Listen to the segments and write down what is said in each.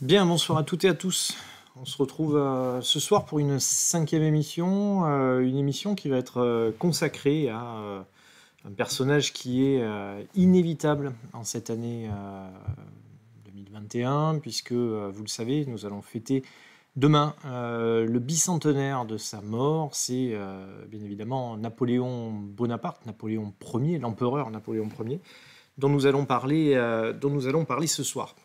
Bien, bonsoir à toutes et à tous. On se retrouve euh, ce soir pour une cinquième émission, euh, une émission qui va être euh, consacrée à un personnage qui est inévitable en cette année euh, 2021, puisque, vous le savez, nous allons fêter demain le bicentenaire de sa mort. C'est bien évidemment Napoléon Bonaparte, Napoléon Ier, l'empereur Napoléon Ier, dont nous allons parler, dont nous allons parler ce soir.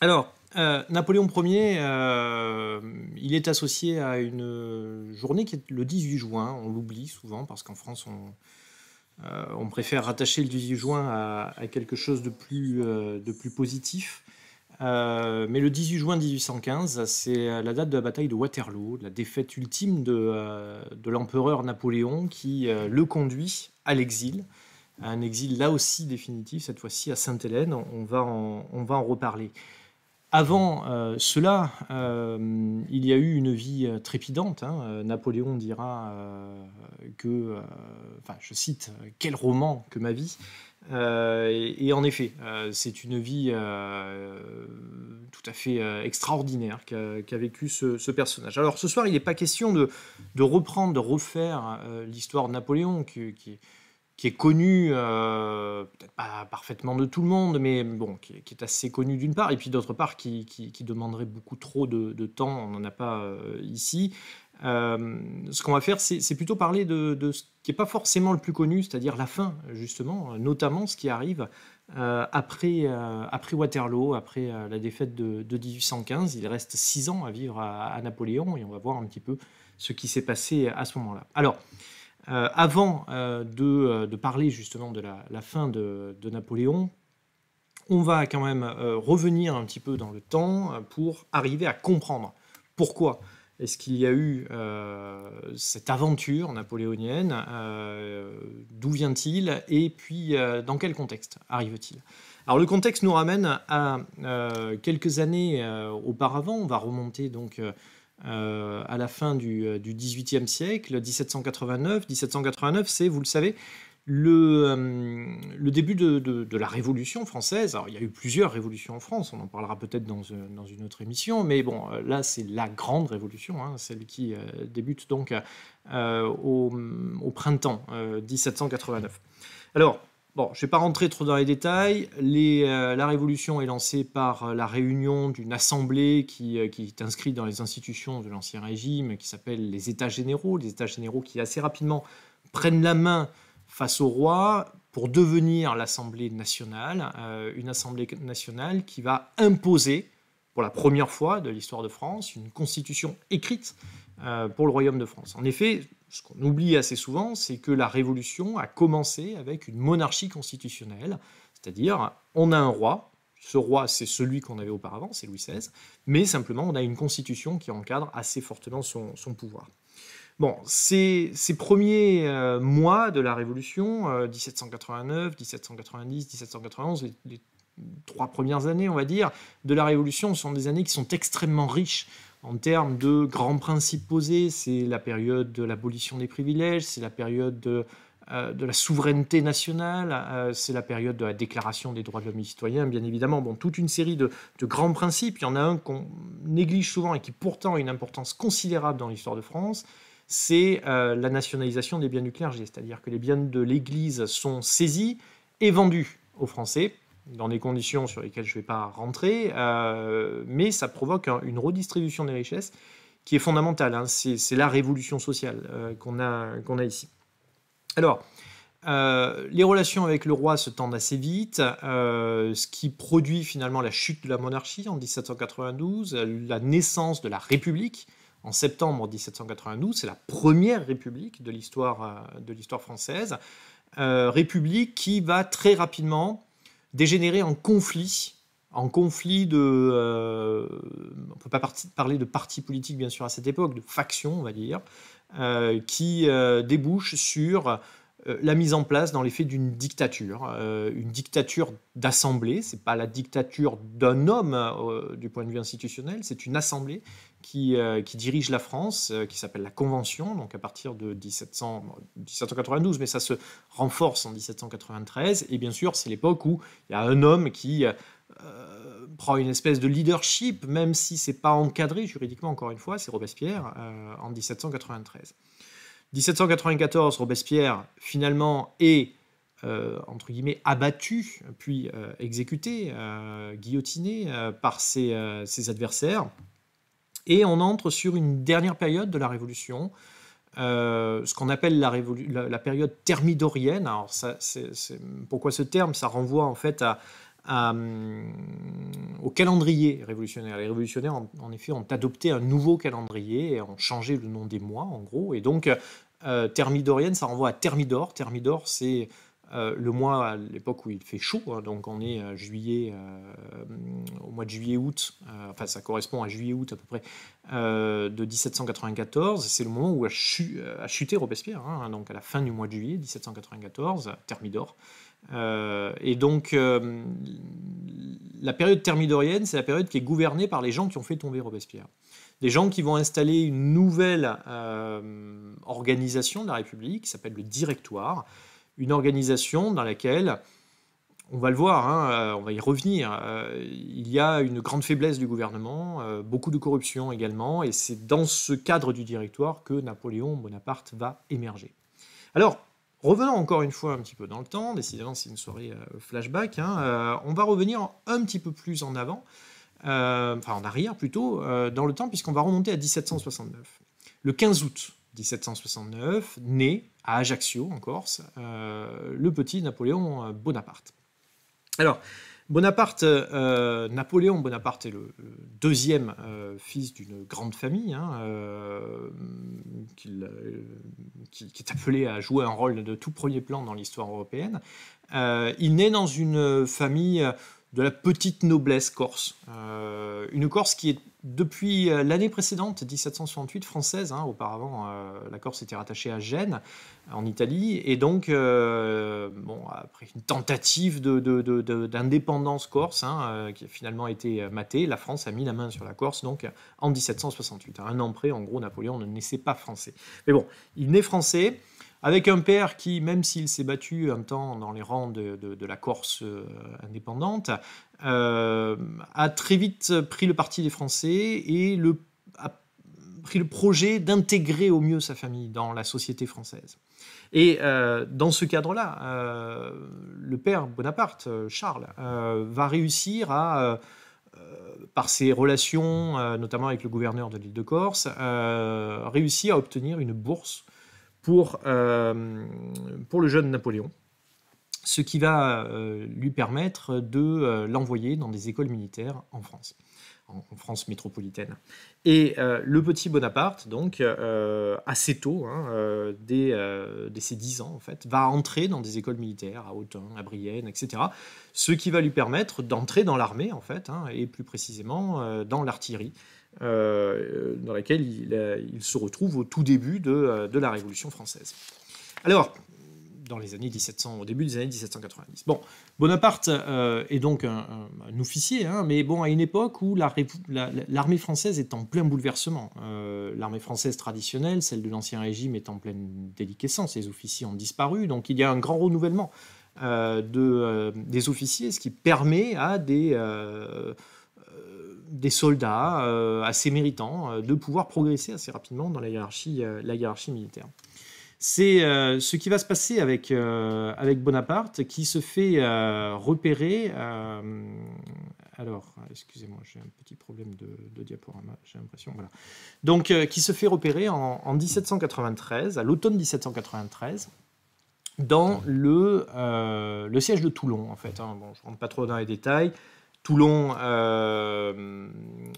Alors, euh, Napoléon Ier, euh, il est associé à une journée qui est le 18 juin. On l'oublie souvent parce qu'en France, on, euh, préfère rattacher le 18 juin à, quelque chose de plus, positif. Mais le 18 juin 1815, c'est la date de la bataille de Waterloo, la défaite ultime de, l'empereur Napoléon qui le conduit à l'exil, un exil là aussi définitif, cette fois-ci à Sainte-Hélène. On va en reparler. Avant euh, cela, euh, il y a eu une vie euh, trépidante. hein. Napoléon dira que, enfin, je cite, quel roman que ma vie. Et, en effet, c'est une vie tout à fait extraordinaire qu'a vécu ce, personnage. Alors ce soir, il n'est pas question de, reprendre, de refaire l'histoire de Napoléon, qui est qui est connu, euh, peut-être pas parfaitement de tout le monde, mais bon, qui, est assez connu d'une part, et puis d'autre part, qui, demanderait beaucoup trop de, temps, on n'en a pas euh, ici. Euh, ce qu'on va faire, c'est plutôt parler de, ce qui n'est pas forcément le plus connu, c'est-à-dire la fin, justement, notamment ce qui arrive après, Waterloo, après la défaite de, de 1815. Il reste six ans à vivre à, à Napoléon, et on va voir un petit peu ce qui s'est passé à ce moment-là. Alors, euh, avant euh, de, euh, de parler justement de la, fin de, Napoléon, on va quand même revenir un petit peu dans le temps pour arriver à comprendre pourquoi est-ce qu'il y a eu cette aventure napoléonienne, d'où vient-il et puis dans quel contexte arrive-t-il. Alors le contexte nous ramène à quelques années auparavant, on va remonter donc euh, à la fin du, euh, du XVIIIe siècle, 1789. 1789, c'est, vous le savez, le, euh, début de, la Révolution française. Alors, il y a eu plusieurs révolutions en France, on en parlera peut-être dans, une autre émission, mais bon, là, c'est la grande révolution, hein, celle qui débute donc au, au printemps euh, 1789. Alors, bon, je ne vais pas rentrer trop dans les détails. Euh, la révolution est lancée par euh, la réunion d'une assemblée qui, euh, qui est inscrite dans les institutions de l'Ancien Régime, qui s'appelle les États généraux. Les États généraux qui assez rapidement prennent la main face au roi pour devenir l'Assemblée nationale, une Assemblée nationale qui va imposer, pour la première fois de l'histoire de France, une constitution écrite pour le Royaume de France. En effet, ce qu'on oublie assez souvent, c'est que la Révolution a commencé avec une monarchie constitutionnelle, c'est-à-dire on a un roi, ce roi c'est celui qu'on avait auparavant, c'est Louis XVI, mais simplement on a une constitution qui encadre assez fortement son, pouvoir. Bon, ces, premiers euh, mois de la Révolution, euh, 1789, 1790, 1791, les, les trois premières années, on va dire, de la Révolution sont des années qui sont extrêmement riches en termes de grands principes posés. C'est la période de l'abolition des privilèges, c'est la période de, euh, la souveraineté nationale, euh, c'est la période de la déclaration des droits de l'homme et citoyen, bien évidemment. Bon, toute une série de, de grands principes. Il y en a un qu'on néglige souvent et qui pourtant a une importance considérable dans l'histoire de France c'est euh, la nationalisation des biens du clergé, c'est-à-dire que les biens de l'Église sont saisis et vendus aux Français dans des conditions sur lesquelles je ne vais pas rentrer, euh, mais ça provoque un- une redistribution des richesses qui est fondamentale. hein. C'est la révolution sociale euh, qu'on a, ici. Alors, euh, les relations avec le roi se tendent assez vite, ce qui produit finalement la chute de la monarchie en 1792, euh, la naissance de la République en septembre 1792. C'est la première République de l'histoire française. République qui va très rapidement dégénérer en conflit, en conflit de... euh, on ne peut pas parler de parti politique bien sûr à cette époque, de faction on va dire, euh, qui euh, débouche sur la mise en place dans les faits d'une dictature, euh, une dictature d'assemblée. C'est pas la dictature d'un homme euh, du point de vue institutionnel, c'est une assemblée qui, euh, qui dirige la France, euh, qui s'appelle la Convention, donc à partir de 1700, bon, 1792, mais ça se renforce en 1793. Et bien sûr, c'est l'époque où il y a un homme qui euh, prend une espèce de leadership, même si c'est pas encadré juridiquement, encore une fois, c'est Robespierre, en 1793. 1794, Robespierre, finalement, est entre guillemets abattu, puis exécuté, guillotiné par ses, adversaires. Et on entre sur une dernière période de la Révolution, euh, ce qu'on appelle la, période thermidorienne. Alors, pourquoi ce terme? Ça renvoie en fait à, hum, au calendrier révolutionnaire. Les révolutionnaires, en, effet, ont adopté un nouveau calendrier et ont changé le nom des mois, en gros. Et donc, euh, thermidorienne, ça renvoie à Thermidor. Thermidor, c'est euh, le mois à l'époque où il fait chaud, hein, donc on est euh, juillet, euh, au mois de juillet-août, enfin ça correspond à juillet-août à peu près de 1794, c'est le moment où a, chuté Robespierre, hein, donc à la fin du mois de juillet 1794, Thermidor. Et donc la période thermidorienne, c'est la période qui est gouvernée par les gens qui ont fait tomber Robespierre. Des gens qui vont installer une nouvelle organisation de la République qui s'appelle le Directoire, une organisation dans laquelle, on va le voir, hein, euh, on va y revenir, euh, il y a une grande faiblesse du gouvernement, euh, beaucoup de corruption également, et c'est dans ce cadre du directoire que Napoléon Bonaparte va émerger. Alors, revenons encore une fois un petit peu dans le temps, décidément c'est une soirée flashback, hein, on va revenir un petit peu plus en avant, enfin en arrière plutôt, dans le temps, puisqu'on va remonter à 1769. Le 15 août 1769, né à Ajaccio, en Corse, euh, le petit Napoléon euh, Bonaparte. Alors, Bonaparte, euh, Napoléon Bonaparte est le, deuxième fils d'une grande famille, hein, qui, est appelé à jouer un rôle de tout premier plan dans l'histoire européenne. il naît dans une famille de la petite noblesse corse. Euh, une Corse qui est depuis euh, l'année précédente, 1768, française. Hein, auparavant, euh, la Corse était rattachée à Gênes, en Italie. Et donc, bon, après une tentative d'indépendance corse, hein, qui a finalement été matée, la France a mis la main sur la Corse donc, en 1768. un an près, en gros, Napoléon ne naissait pas français. Mais bon, il naît français avec un père qui, même s'il s'est battu un temps dans les rangs de, la Corse euh, indépendante, euh, a très vite pris le parti des Français et a pris le projet d'intégrer au mieux sa famille dans la société française. Et euh, dans ce cadre-là, le père Bonaparte, Charles, va réussir à par ses relations, notamment avec le gouverneur de l'île de Corse, réussir à obtenir une bourse pour, euh, pour le jeune Napoléon, ce qui va euh, lui permettre de euh, l'envoyer dans des écoles militaires en France en France métropolitaine. Et le petit Bonaparte, donc, assez tôt, hein, dès, ses 10 ans, en fait, va entrer dans des écoles militaires à Autun, à Brienne, etc. Ce qui va lui permettre d'entrer dans l'armée, en fait, hein, et plus précisément dans l'artillerie. Euh, dans laquelle il, se retrouve au tout début de, euh, de, la Révolution française. Alors, dans les années 1700, au début des années 1790. Bon, Bonaparte euh, est donc un, officier, hein, mais bon, à une époque où l'armée française est en plein bouleversement. l'armée française traditionnelle, celle de l'Ancien Régime, est en pleine déliquescence. Les officiers ont disparu, donc il y a un grand renouvellement de, des officiers, ce qui permet à des des soldats euh, assez méritants euh, de pouvoir progresser assez rapidement dans la hiérarchie, euh, la hiérarchie militaire. C'est ce qui va se passer avec, avec Bonaparte qui se fait repérer. alors, excusez-moi, j'ai un petit problème de, diaporama, j'ai l'impression. Voilà. Donc, qui se fait repérer en, 1793, à l'automne 1793 dans le, le siège de Toulon, en fait. Hein. Bon, je ne rentre pas trop dans les détails. Toulon euh,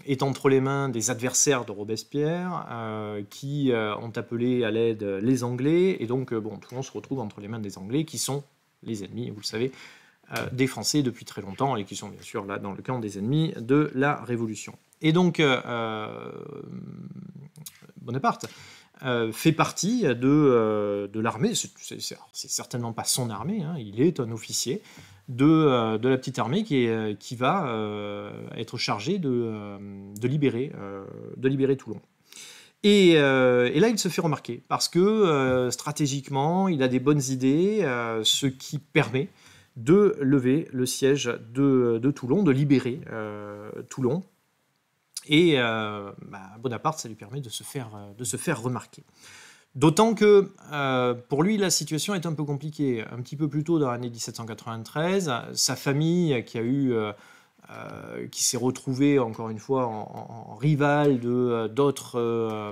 est entre les mains des adversaires de Robespierre euh, qui euh, ont appelé à l'aide les Anglais. Et donc, bon, Toulon se retrouve entre les mains des Anglais qui sont les ennemis, vous le savez, des Français depuis très longtemps et qui sont bien sûr là dans le camp des ennemis de la Révolution. Et donc, Bonaparte fait partie de, de l'armée. C'est certainement pas son armée, hein, il est un officier de, euh, de la petite armée qui, est, euh, qui va euh, être chargée de, de, libérer, de libérer Toulon. Et, et, là, il se fait remarquer parce que stratégiquement, il a des bonnes idées, ce qui permet de lever le siège de, Toulon, de libérer Toulon. Et bah, Bonaparte, ça lui permet de se faire, de se faire remarquer. D'autant que pour lui, la situation est un peu compliquée. Un petit peu plus tôt dans l'année 1793, sa famille, qui a eu euh, qui s'est retrouvé encore une fois en, rival de euh, d'autres euh,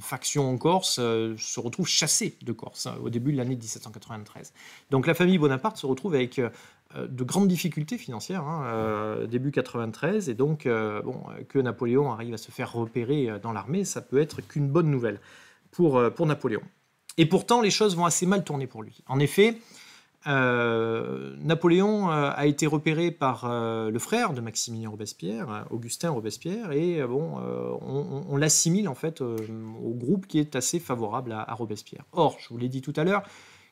factions en Corse, se retrouve chassé de Corse hein, au début de l'année 1793. Donc la famille Bonaparte se retrouve avec de grandes difficultés financières hein, début 93 et donc bon, que Napoléon arrive à se faire repérer dans l'armée, ça peut être qu'une bonne nouvelle pour, pour Napoléon. Et pourtant les choses vont assez mal tourner pour lui. En effet, euh, Napoléon euh, a été repéré par euh, le frère de Maximilien Robespierre, Augustin Robespierre, et bon, on, l'assimile en fait au groupe qui est assez favorable à, Robespierre. Or, je vous l'ai dit tout à l'heure,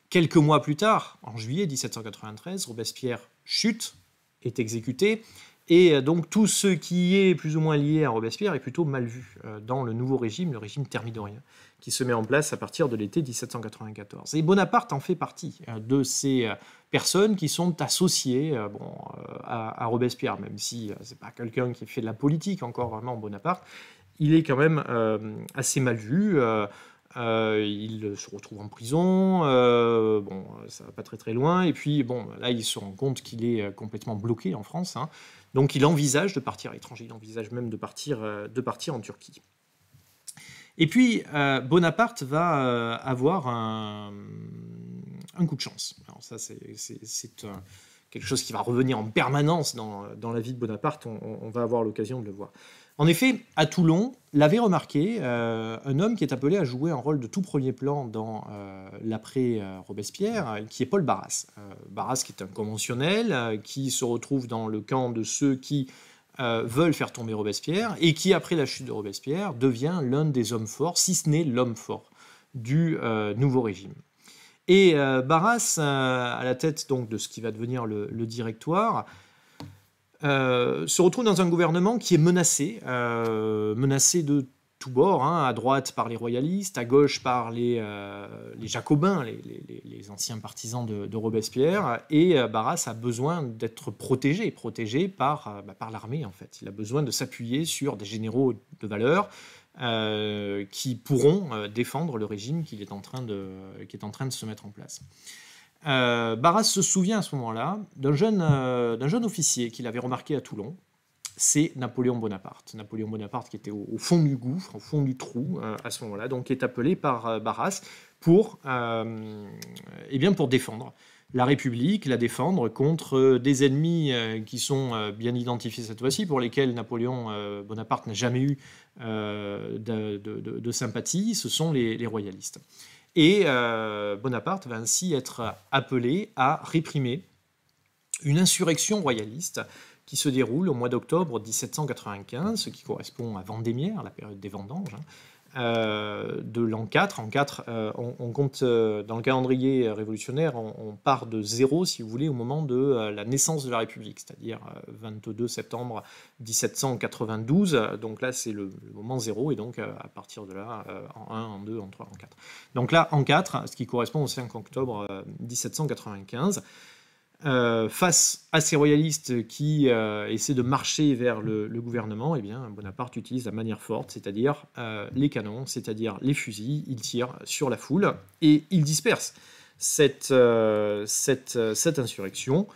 quelques mois plus tard, en juillet 1793, Robespierre chute, est exécuté, et donc tout ce qui est plus ou moins lié à Robespierre est plutôt mal vu dans le nouveau régime, le régime thermidorien qui se met en place à partir de l'été 1794. Et Bonaparte en fait partie euh, de ces euh, personnes qui sont associées euh, bon, à, Robespierre, même si c'est pas quelqu'un qui fait de la politique encore vraiment Bonaparte, il est quand même assez mal vu. il se retrouve en prison, bon, ça va pas très très loin, et puis bon, là il se rend compte qu'il est complètement bloqué en France, hein. donc il envisage de partir à l'étranger, il envisage même de partir, de partir en Turquie. Et puis, euh, Bonaparte va euh, avoir un, coup de chance. Alors ça, c'est quelque chose qui va revenir en permanence dans, la vie de Bonaparte. On, va avoir l'occasion de le voir. En effet, à Toulon, l'avait remarqué euh, un homme qui est appelé à jouer un rôle de tout premier plan dans l'après-Robespierre, qui est Paul Barras. Barras qui est un conventionnel, qui se retrouve dans le camp de ceux qui euh, veulent faire tomber Robespierre et qui, après la chute de Robespierre, devient l'un des hommes forts, si ce n'est l'homme fort du euh, nouveau régime. Et euh, Barras, à la tête donc de ce qui va devenir le, le directoire, se retrouve dans un gouvernement qui est menacé, menacé de bords, hein, à droite par les royalistes, à gauche par les, euh, jacobins, les, anciens partisans de, Robespierre, et euh, Barras a besoin d'être protégé, protégé par, euh, bah, par l'armée en fait. Il a besoin de s'appuyer sur des généraux de valeur qui pourront défendre le régime qui est, en train de, qui est en train de se mettre en place. Barras se souvient à ce moment-là d'un jeune, d'un jeune officier qu'il avait remarqué à Toulon, c'est Napoléon Bonaparte. Napoléon Bonaparte qui était au, fond du gouffre, au fond du trou euh, à ce moment-là, donc est appelé par euh, Barras euh, eh pour défendre la République, la défendre contre des ennemis qui sont bien identifiés cette fois-ci, pour lesquels Napoléon Bonaparte n'a jamais eu de, sympathie, ce sont les royalistes. Et Bonaparte va ainsi être appelé à réprimer une insurrection royaliste qui se déroule au mois d'octobre 1795, ce qui correspond à Vendémiaire, la période des vendanges, hein, euh, de l'an 4. En 4, euh, on, compte euh, dans le calendrier révolutionnaire, on, part de zéro, si vous voulez, au moment de la naissance de la République, c'est-à-dire 22 septembre 1792. Donc là, c'est le, le, moment zéro, et donc à partir de là, en 1, en 2, en 3, en 4. Donc là, en 4, ce qui correspond au 5 octobre 1795. Euh, face à ces royalistes qui euh, essaient de marcher vers le, gouvernement, eh bien, Bonaparte utilise la manière forte, c'est-à-dire euh, les canons, c'est-à-dire les fusils, il tire sur la foule et il disperse cette, cette, cette insurrection,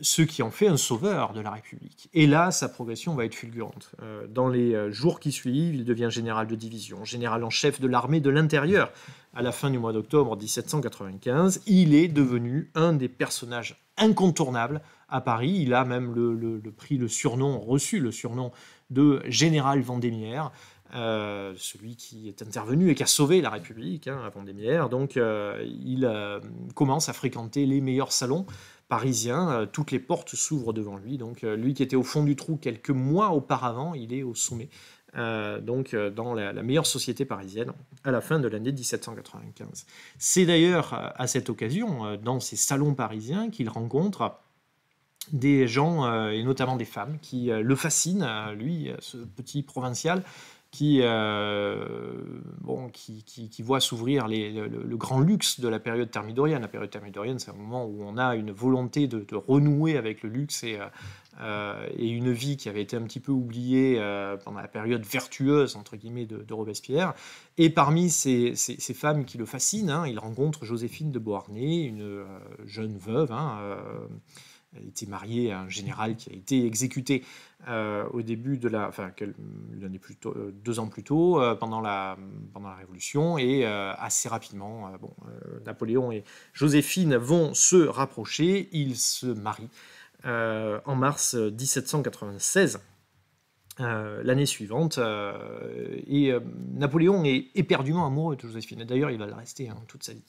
ce qui en fait un sauveur de la République. Et là, sa progression va être fulgurante. dans les jours qui suivent, il devient général de division, général en chef de l'armée de l'intérieur. À la fin du mois d'octobre 1795, il est devenu un des personnages incontournable à Paris. Il a même le, pris le surnom, reçu le surnom de général Vendémiaire, euh, celui qui est intervenu et qui a sauvé la République hein, à Vendémiaire. Donc euh, il euh, commence à fréquenter les meilleurs salons parisiens. toutes les portes s'ouvrent devant lui. Donc lui qui était au fond du trou quelques mois auparavant, il est au sommet. Donc dans la, la, meilleure société parisienne à la fin de l'année 1795. C'est d'ailleurs à cette occasion, dans ces salons parisiens, qu'il rencontre des gens, et notamment des femmes, qui le fascinent, lui, ce petit provincial, qui, bon, qui, qui, voit s'ouvrir le, grand luxe de la période thermidorienne. La période thermidorienne, c'est un moment où on a une volonté de, renouer avec le luxe et, euh, et une vie qui avait été un petit peu oubliée euh, pendant la période vertueuse entre guillemets de, Robespierre. Et parmi ces, femmes qui le fascinent, hein, il rencontre Joséphine de Beauharnay, une euh, jeune veuve. Hein, elle était mariée à un général qui a été exécuté au début de la, enfin tôt, deux ans plus tôt, pendant la pendant la Révolution, et assez rapidement, bon, Napoléon et Joséphine vont se rapprocher, ils se marient. Euh, en mars 1796. Euh, l'année suivante. Euh, et Napoléon est éperdument amoureux de Joséphine. D'ailleurs, il va le rester hein, toute sa vie.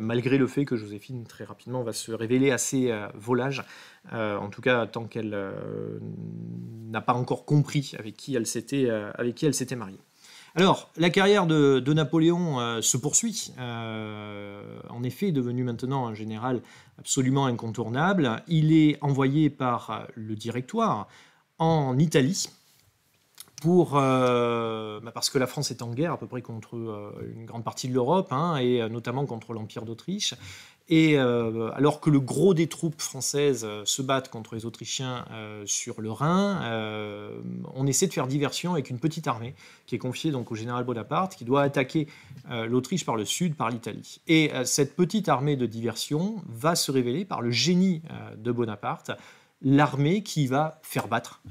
malgré le fait que Joséphine, très rapidement, va se révéler assez volage. en tout cas, tant qu'elle n'a pas encore compris avec qui elle s'était mariée. Alors, la carrière de, Napoléon euh, se poursuit. Euh, en effet, devenu maintenant un général absolument incontournable, il est envoyé par euh, le Directoire en Italie pour, bah, parce que la France est en guerre à peu près contre une grande partie de l'Europe, hein, et notamment contre l'Empire d'Autriche. Et euh, alors que le gros des troupes françaises euh, se battent contre les Autrichiens euh, sur le Rhin, on essaie de faire diversion avec une petite armée qui est confiée donc au général Bonaparte, qui doit attaquer l'Autriche par le sud, par l'Italie. Et cette petite armée de diversion va se révéler par le génie de Bonaparte, l'armée qui va faire battre,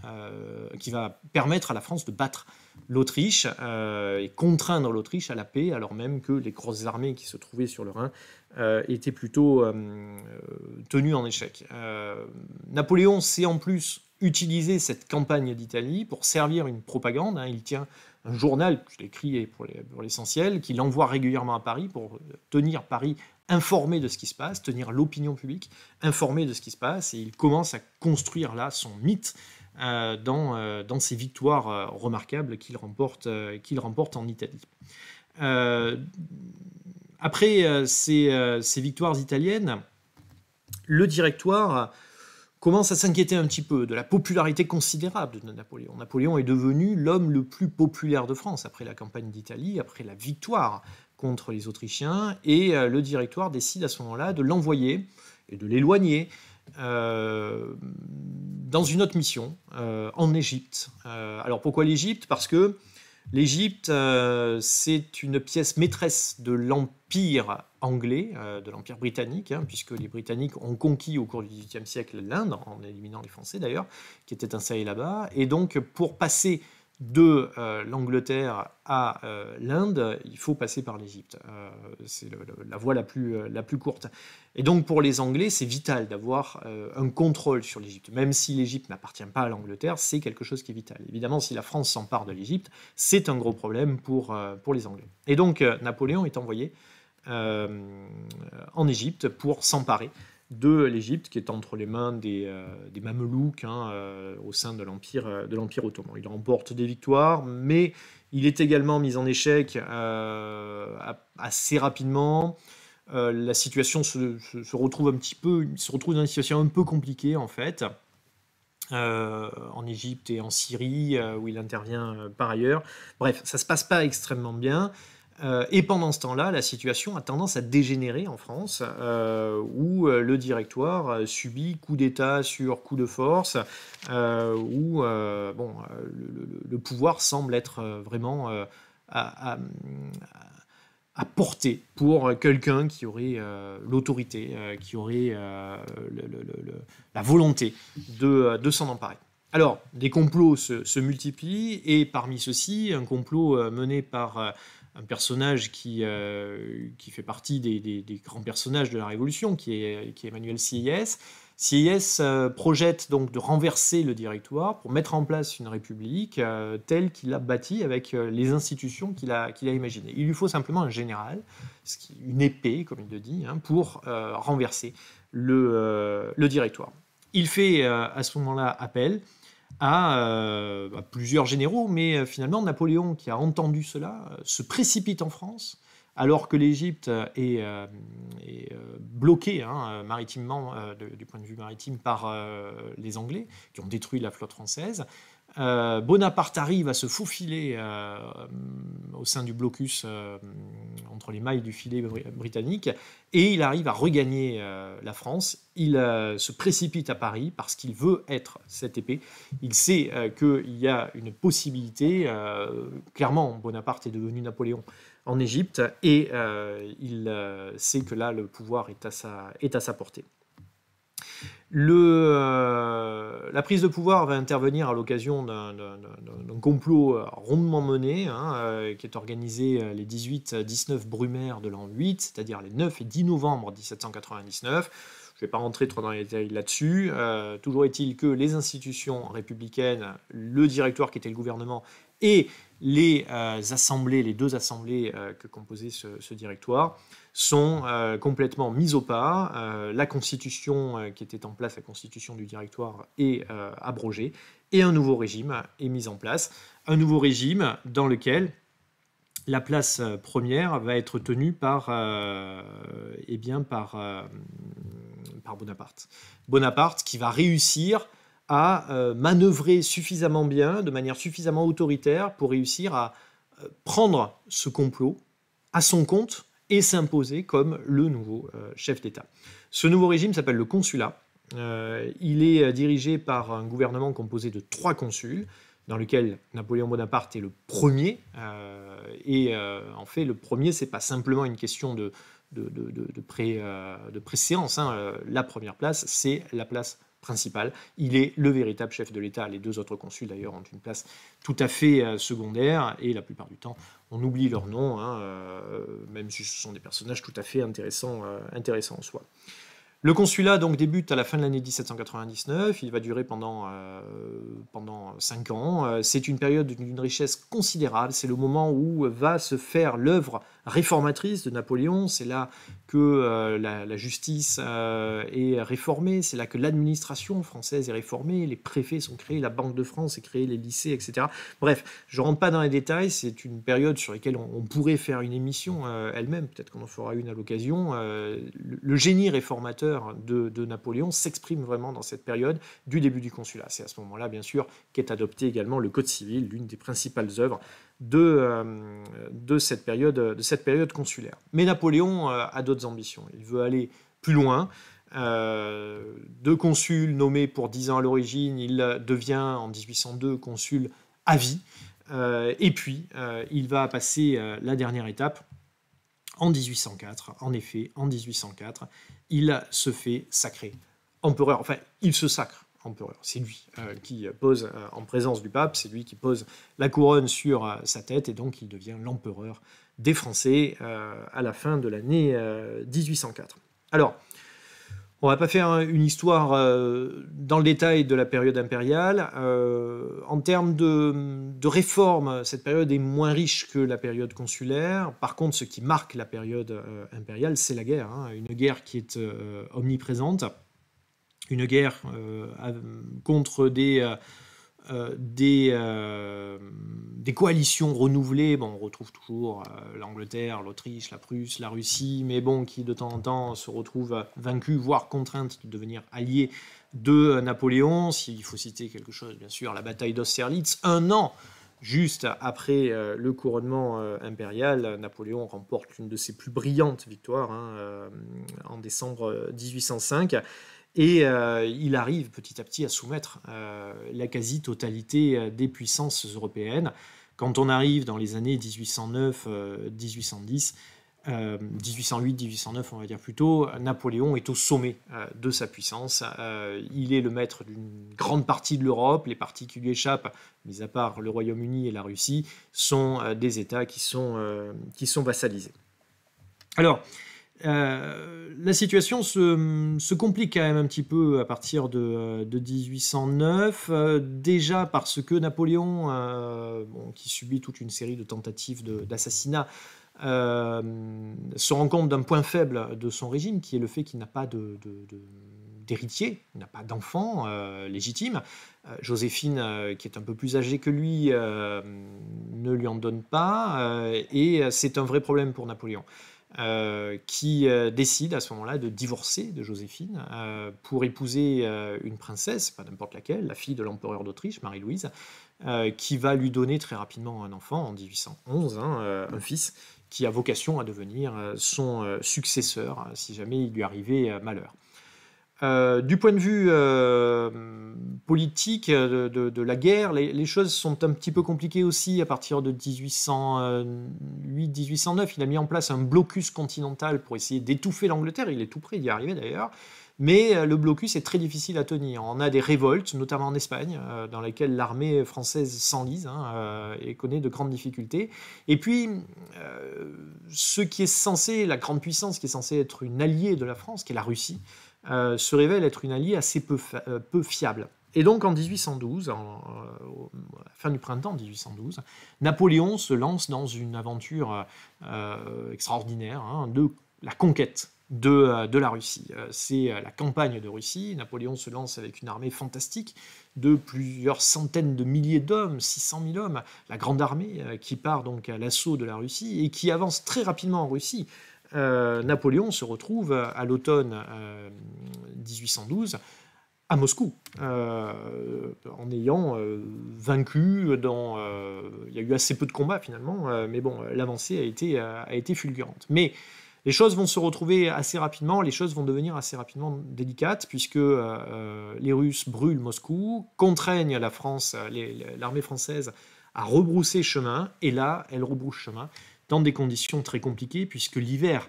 qui va permettre à la France de battre l'Autriche et contraindre l'Autriche à la paix, alors même que les grosses armées qui se trouvaient sur le Rhin euh, était plutôt euh, tenu en échec. Euh, Napoléon sait en plus utiliser cette campagne d'Italie pour servir une propagande. Hein. Il tient un journal, je l'écris pour l'essentiel, qu'il envoie régulièrement à Paris pour tenir Paris informé de ce qui se passe, tenir l'opinion publique informée de ce qui se passe, et il commence à construire là son mythe dans, dans ces victoires remarquables qu'il remporte, qu'il remporte en Italie. Après euh, euh, ces, victoires italiennes, le directoire commence à s'inquiéter un petit peu de la popularité considérable de Napoléon. Napoléon est devenu l'homme le plus populaire de France après la campagne d'Italie, après la victoire contre les Autrichiens, et euh, le directoire décide à ce moment-là de l'envoyer et de l'éloigner dans une autre mission, en Égypte. alors pourquoi l'Égypte? Parce que L'Égypte, euh, c'est une pièce maîtresse de l'empire anglais, euh, de l'empire britannique, hein, puisque les Britanniques ont conquis au cours du XVIIIe siècle l'Inde, en éliminant les Français d'ailleurs, qui étaient installés là-bas. Et donc, pour passer de euh, l'Angleterre à euh, l'Inde, il faut passer par l'Égypte. C'est la voie la plus, la plus courte. Et donc pour les Anglais, c'est vital d'avoir un contrôle sur l'Égypte. Même si l'Égypte n'appartient pas à l'Angleterre, c'est quelque chose qui est vital. Évidemment, si la France s'empare de l'Égypte, c'est un gros problème pour, pour les Anglais. Et donc Napoléon est envoyé en Égypte pour s'emparer de l'Égypte, qui est entre les mains des, euh, Mamelouks hein, euh, au sein de l'Empire, euh, ottoman. Il remporte des victoires, mais il est également mis en échec assez rapidement. la situation se, retrouve un petit peu, se retrouve dans une situation un peu compliquée en fait. en Égypte et en Syrie, où il intervient par ailleurs. Bref, ça se passe pas extrêmement bien. Euh, et pendant ce temps-là, la situation a tendance à dégénérer en France, euh, où euh, le directoire subit coup d'État sur coup de force, où bon, le, pouvoir semble être vraiment à, porter pour quelqu'un qui aurait l'autorité, qui aurait la volonté de, s'en emparer. Alors, des complots se, multiplient, et parmi ceux-ci, un complot mené par un personnage qui, euh, qui fait partie des, grands personnages de la Révolution, qui est, qui est Emmanuel Sieyès. Sieyès euh, projette donc de renverser le directoire pour mettre en place une république euh, telle qu'il a bâtie avec les institutions qu'il a, qu'il a imaginées. Il lui faut simplement un général, une épée, comme il le dit, hein, pour renverser le, le directoire. Il fait à ce moment-là appel euh, à, plusieurs généraux, mais euh, finalement Napoléon, qui a entendu cela, euh, se précipite en France, alors que l'Égypte est, bloquée hein, maritimement, du point de vue maritime, par les Anglais, qui ont détruit la flotte française. Bonaparte arrive à se faufiler au sein du blocus entre les mailles du filet britannique et il arrive à regagner la France. Il se précipite à Paris parce qu'il veut être cette épée. Il sait qu'il y a une possibilité. clairement, Bonaparte est devenu Napoléon en Égypte et il sait que là, le pouvoir est à sa portée. Euh, la prise de pouvoir va intervenir à l'occasion d'un complot euh, rondement mené, hein, euh, qui est organisé les 18-19 Brumaire de l'an 8, c'est-à-dire les 9 et 10 novembre 1799. Je ne vais pas rentrer trop dans les détails là-dessus. toujours est-il que les institutions républicaines, le directoire qui était le gouvernement et les assemblées, les deux assemblées que composait ce directoire, sont euh, complètement mises au pas. Euh, la constitution euh, qui était en place, la constitution du directoire, est abrogée et un nouveau régime est mis en place. Un nouveau régime dans lequel la place première va être tenue par, eh bien par, par Bonaparte. Bonaparte qui va réussir à manœuvrer suffisamment bien, de manière suffisamment autoritaire pour réussir à prendre ce complot à son compte et s'imposer comme le nouveau euh, chef d'État. Ce nouveau régime s'appelle le consulat. Euh, il est euh, dirigé par un gouvernement composé de trois consuls, dans lequel Napoléon Bonaparte est le premier. et en fait, le premier, c'est pas simplement une question de, de, de préséance. Hein. La première place, c'est la place principal. Il est le véritable chef de l'État. Les deux autres consuls, d'ailleurs, ont une place tout à fait euh, secondaire, et la plupart du temps, on oublie leur nom, hein, euh, même si ce sont des personnages tout à fait intéressants, euh, intéressants en soi. Le consulat donc débute à la fin de l'année 1799, il va durer pendant, pendant 5 ans. C'est une période d'une richesse considérable, c'est le moment où va se faire l'œuvre réformatrice de Napoléon, c'est là que euh, la, justice est réformée, c'est là que l'administration française est réformée, les préfets sont créés, la Banque de France est créée, les lycées, etc. Bref, je ne rentre pas dans les détails, c'est une période sur laquelle on, pourrait faire une émission elle-même, peut-être qu'on en fera une à l'occasion. le génie réformateur de, Napoléon s'exprime vraiment dans cette période du début du consulat. C'est à ce moment-là, bien sûr, qu'est adopté également le Code civil, l'une des principales œuvres de, euh, de, cette, période, de cette période consulaire. Mais Napoléon euh, a d'autres ambitions. Il veut aller plus loin. Euh, deux consuls nommés pour 10 ans à l'origine, il devient en 1802 consul à vie. et puis, il va passer la dernière étape en 1804. En effet, en 1804, il se fait sacrer empereur. Enfin, il se sacre C'est lui euh, qui pose, euh, en présence du pape, c'est lui qui pose la couronne sur euh, sa tête et donc il devient l'empereur des Français à la fin de l'année 1804. Alors, on va pas faire une histoire dans le détail de la période impériale. en termes de, de réforme, cette période est moins riche que la période consulaire. Par contre, ce qui marque la période impériale, c'est la guerre. Hein. une guerre qui est omniprésente une guerre euh, contre des, euh, euh, des, coalitions renouvelées. Bon, on retrouve toujours l'Angleterre, l'Autriche, la Prusse, la Russie, mais bon, qui de temps en temps se retrouvent vaincus, voire contraintes de devenir alliés de Napoléon. S'il faut citer quelque chose, bien sûr, la bataille d'Austerlitz, un an Juste après le couronnement impérial, Napoléon remporte l'une de ses plus brillantes victoires hein, en décembre 1805. Et euh, il arrive petit à petit à soumettre euh, la quasi-totalité euh, des puissances européennes. Quand on arrive dans les années 1809, 1810, 1808, 1809, on va dire plutôt, Napoléon est au sommet de sa puissance. il est le maître d'une grande partie de l'Europe. Les parties qui lui échappent, mis à part le Royaume-Uni et la Russie, sont des États qui sont, qui sont vassalisés. Alors, euh, la situation se, complique quand même un petit peu à partir de, 1809, euh, déjà parce que Napoléon, euh, qui subit toute une série de tentatives d'assassinat, se rend compte d'un point faible de son régime, qui est le fait qu'il n'a pas d'héritier, il n'a pas d'enfant légitime. Joséphine, qui est un peu plus âgée que lui, ne lui en donne pas, et c'est un vrai problème pour Napoléon. Qui décide à ce moment-là de divorcer de Joséphine pour épouser une princesse, pas n'importe laquelle, la fille de l'empereur d'Autriche, Marie-Louise, qui va lui donner très rapidement un enfant en 1811, hein, un fils qui a vocation à devenir son successeur si jamais il lui arrivait malheur. Euh, du point de vue euh, politique de, la guerre, les, choses sont un petit peu compliquées aussi à partir de 1808-1809. Il a mis en place un blocus continental pour essayer d'étouffer l'Angleterre. Il est tout près d'y arriver d'ailleurs. Mais euh, le blocus est très difficile à tenir. On a des révoltes, notamment en Espagne, dans lesquelles l'armée française s'enlise hein, et connaît de grandes difficultés. Et puis, ce qui est censé, la grande puissance qui est censée être une alliée de la France, qui est la Russie, euh, se révèle être une alliée assez peu, euh, fiable. Et donc en 1812, en, euh, fin du printemps 1812, Napoléon se lance dans une aventure extraordinaire hein, de la conquête de, de la Russie. C'est la campagne de Russie. Napoléon se lance avec une armée fantastique de plusieurs centaines de milliers d'hommes, 600 000 hommes, la grande armée qui part donc à l'assaut de la Russie et qui avance très rapidement en Russie. Euh, Napoléon se retrouve à l'automne 1812 euh, à Moscou, euh, en ayant vaincu dans... il y a eu assez peu de combats finalement, mais bon, l'avancée a été, a été fulgurante. Mais les choses vont se retrouver assez rapidement, les choses vont devenir assez rapidement délicates, puisque les Russes brûlent Moscou, contraignent la France, l'armée française à rebrousser chemin, et là, elle rebrousse chemin dans des conditions très compliquées, puisque l'hiver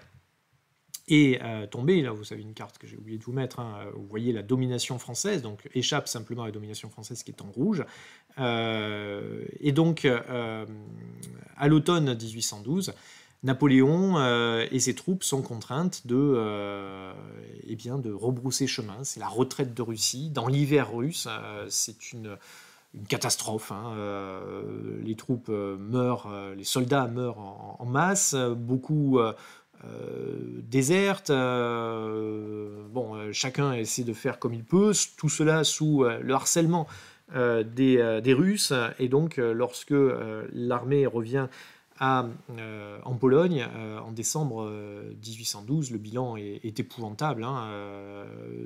est euh, tombé. Là, vous avez une carte que j'ai oublié de vous mettre. Hein. Vous voyez la domination française, donc échappe simplement à la domination française qui est en rouge. Euh, et donc, euh, à l'automne 1812, Napoléon et ses troupes sont contraintes de, eh bien, de rebrousser chemin. C'est la retraite de Russie. Dans l'hiver russe, c'est une une catastrophe. Hein. Euh, les troupes euh, meurent, euh, les soldats meurent en, masse, beaucoup désertent. bon, chacun essaie de faire comme il peut, tout cela sous le harcèlement des, Russes. Et donc, lorsque l'armée revient en Pologne en décembre 1812, le bilan est, épouvantable. Hein.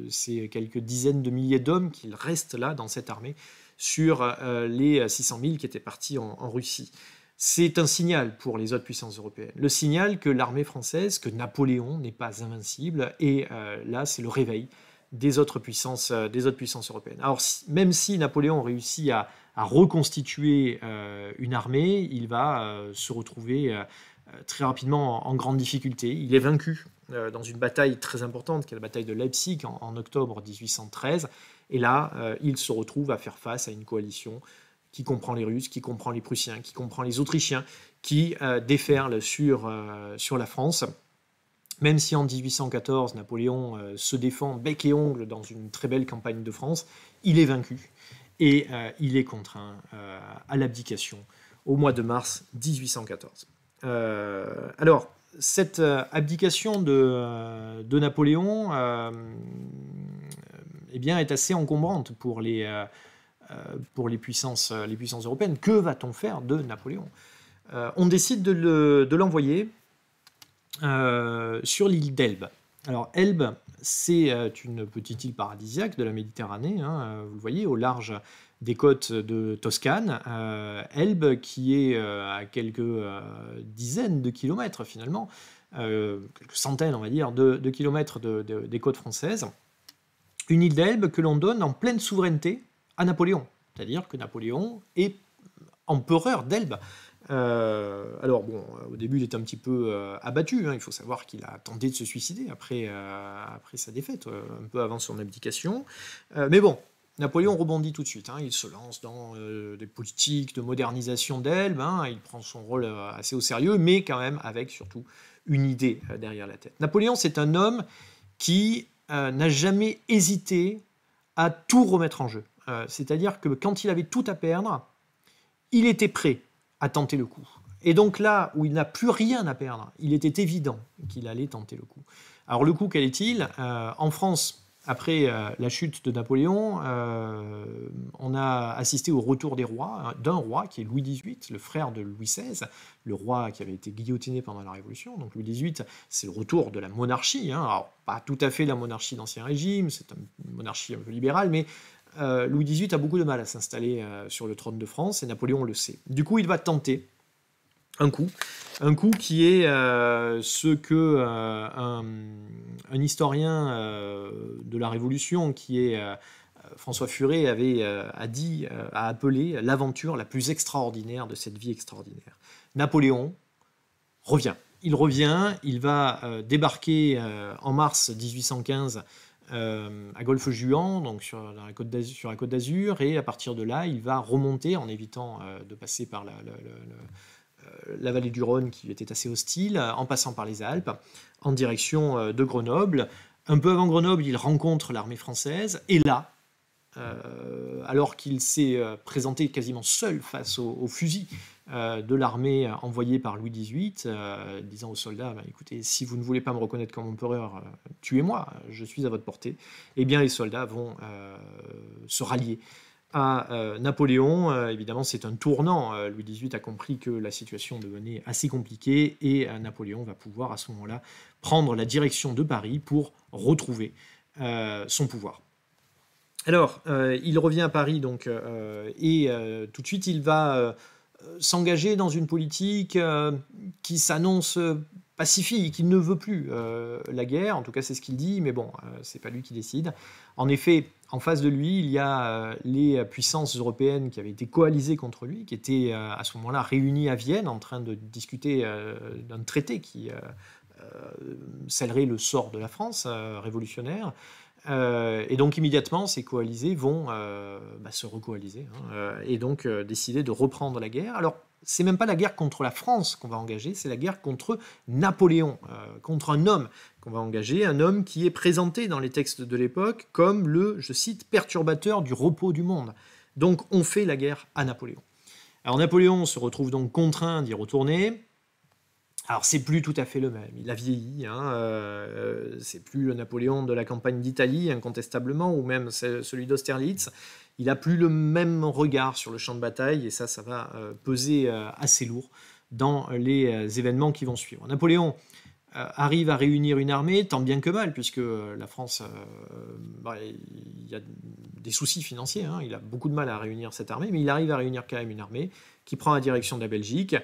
C'est quelques dizaines de milliers d'hommes qui restent là dans cette armée sur euh, les 600 000 qui étaient partis en, Russie. C'est un signal pour les autres puissances européennes. Le signal que l'armée française, que Napoléon n'est pas invincible, et euh, là, c'est le réveil des autres puissances, euh, des autres puissances européennes. Alors, même si Napoléon réussit à, reconstituer une armée, il va se retrouver très rapidement en, grande difficulté. Il est vaincu dans une bataille très importante, qui est la bataille de Leipzig en octobre 1813. Et là, euh, il se retrouve à faire face à une coalition qui comprend les Russes, qui comprend les Prussiens, qui comprend les Autrichiens, qui euh, déferle sur, euh, sur la France. Même si en 1814, Napoléon se défend bec et ongle dans une très belle campagne de France, il est vaincu et il est contraint à l'abdication au mois de mars 1814. alors, cette abdication de, de Napoléon eh bien, est assez encombrante pour les, euh, euh, pour les, puissances, les puissances européennes. Que va-t-on faire de Napoléon? Euh, On décide de l'envoyer sur l'île d'Elbe. Alors Elbe, c'est une petite île paradisiaque de la Méditerranée, hein, vous le voyez, au large des côtes de Toscane. Elbe qui est à quelques dizaines de kilomètres finalement, quelques centaines on va dire, de, kilomètres des côtes françaises une île d'Elbe que l'on donne en pleine souveraineté à Napoléon. C'est-à-dire que Napoléon est empereur d'Elbe. Euh, alors bon, au début il est un petit peu euh, abattu, hein. il faut savoir qu'il a tenté de se suicider après, euh, après sa défaite, un peu avant son abdication. mais bon, Napoléon rebondit tout de suite, hein. il se lance dans des politiques de modernisation d'Elbe, hein. il prend son rôle assez au sérieux, mais quand même avec surtout une idée derrière la tête. Napoléon c'est un homme qui euh, n'a jamais hésité à tout remettre en jeu. Euh, c'est-à-dire que quand il avait tout à perdre, il était prêt à tenter le coup. Et donc là où il n'a plus rien à perdre, il était évident qu'il allait tenter le coup. Alors le coup, quel est-il? Euh, En France, après la chute de Napoléon, on a assisté au retour des rois, hein, d'un roi qui est Louis XVIII, le frère de Louis XVI, le roi qui avait été guillotiné pendant la Révolution. Donc Louis XVIII, c'est le retour de la monarchie. Hein. Alors, pas tout à fait la monarchie d'Ancien Régime, c'est une monarchie un peu libérale, mais euh, Louis XVIII a beaucoup de mal à s'installer euh, sur le trône de France, et Napoléon le sait. Du coup, il va tenter un coup, un coup qui est euh, ce que un, historien de la Révolution, qui est François Furet, avait a dit, appelé l'aventure la plus extraordinaire de cette vie extraordinaire. Napoléon revient. Il revient, il va débarquer en mars 1815 euh, à Golfe-Juan, donc sur, la côte d'Azur, et à partir de là, il va remonter en évitant euh, de passer par euh, la, vallée du Rhône qui était assez hostile, en passant par les Alpes, en direction de Grenoble. Un peu avant Grenoble, il rencontre l'armée française, et là, alors qu'il s'est présenté quasiment seul face aux fusils euh, de l'armée envoyée par Louis XVIII, euh, disant aux soldats bah, écoutez, si vous ne voulez pas me reconnaître comme empereur, euh, tuez-moi, je suis à votre portée. Eh bien, les soldats vont se rallier à Napoléon. évidemment, c'est un tournant. Louis XVIII a compris que la situation devenait assez compliquée et Napoléon va pouvoir à ce moment-là prendre la direction de Paris pour retrouver son pouvoir. Alors, il revient à Paris donc et tout de suite il va euh, s'engager dans une politique euh, qui s'annonce pacifique, il ne veut plus euh, la guerre, en tout cas c'est ce qu'il dit, mais bon, c'est pas lui qui décide. En effet, en face de lui, il y a les puissances européennes qui avaient été coalisées contre lui, qui étaient à ce moment-là réunies à Vienne en train de discuter d'un traité qui scellerait le sort de la France révolutionnaire. Euh, et donc immédiatement, ces coalisés vont euh, bah, se recoaliser hein, euh, et donc décider de reprendre la guerre. Alors, c'est même pas la guerre contre la France qu'on va engager, c'est la guerre contre Napoléon, contre un homme qu'on va engager, un homme qui est présenté dans les textes de l'époque comme le, je cite, perturbateur du repos du monde. Donc on fait la guerre à Napoléon. Alors Napoléon se retrouve donc contraint d'y retourner. Alors c'est plus tout à fait le même, il a vieilli, hein, euh, c'est plus le Napoléon de la campagne d'Italie incontestablement, ou même celui d'Austerlitz, il a plus le même regard sur le champ de bataille, et ça, ça va euh, peser euh, assez lourd dans les événements qui vont suivre. Napoléon arrive à réunir une armée, tant bien que mal, puisque la France, bah, il y a des soucis financiers, hein, il a beaucoup de mal à réunir cette armée, mais il arrive à réunir quand même une armée qui prend la direction de la Belgique,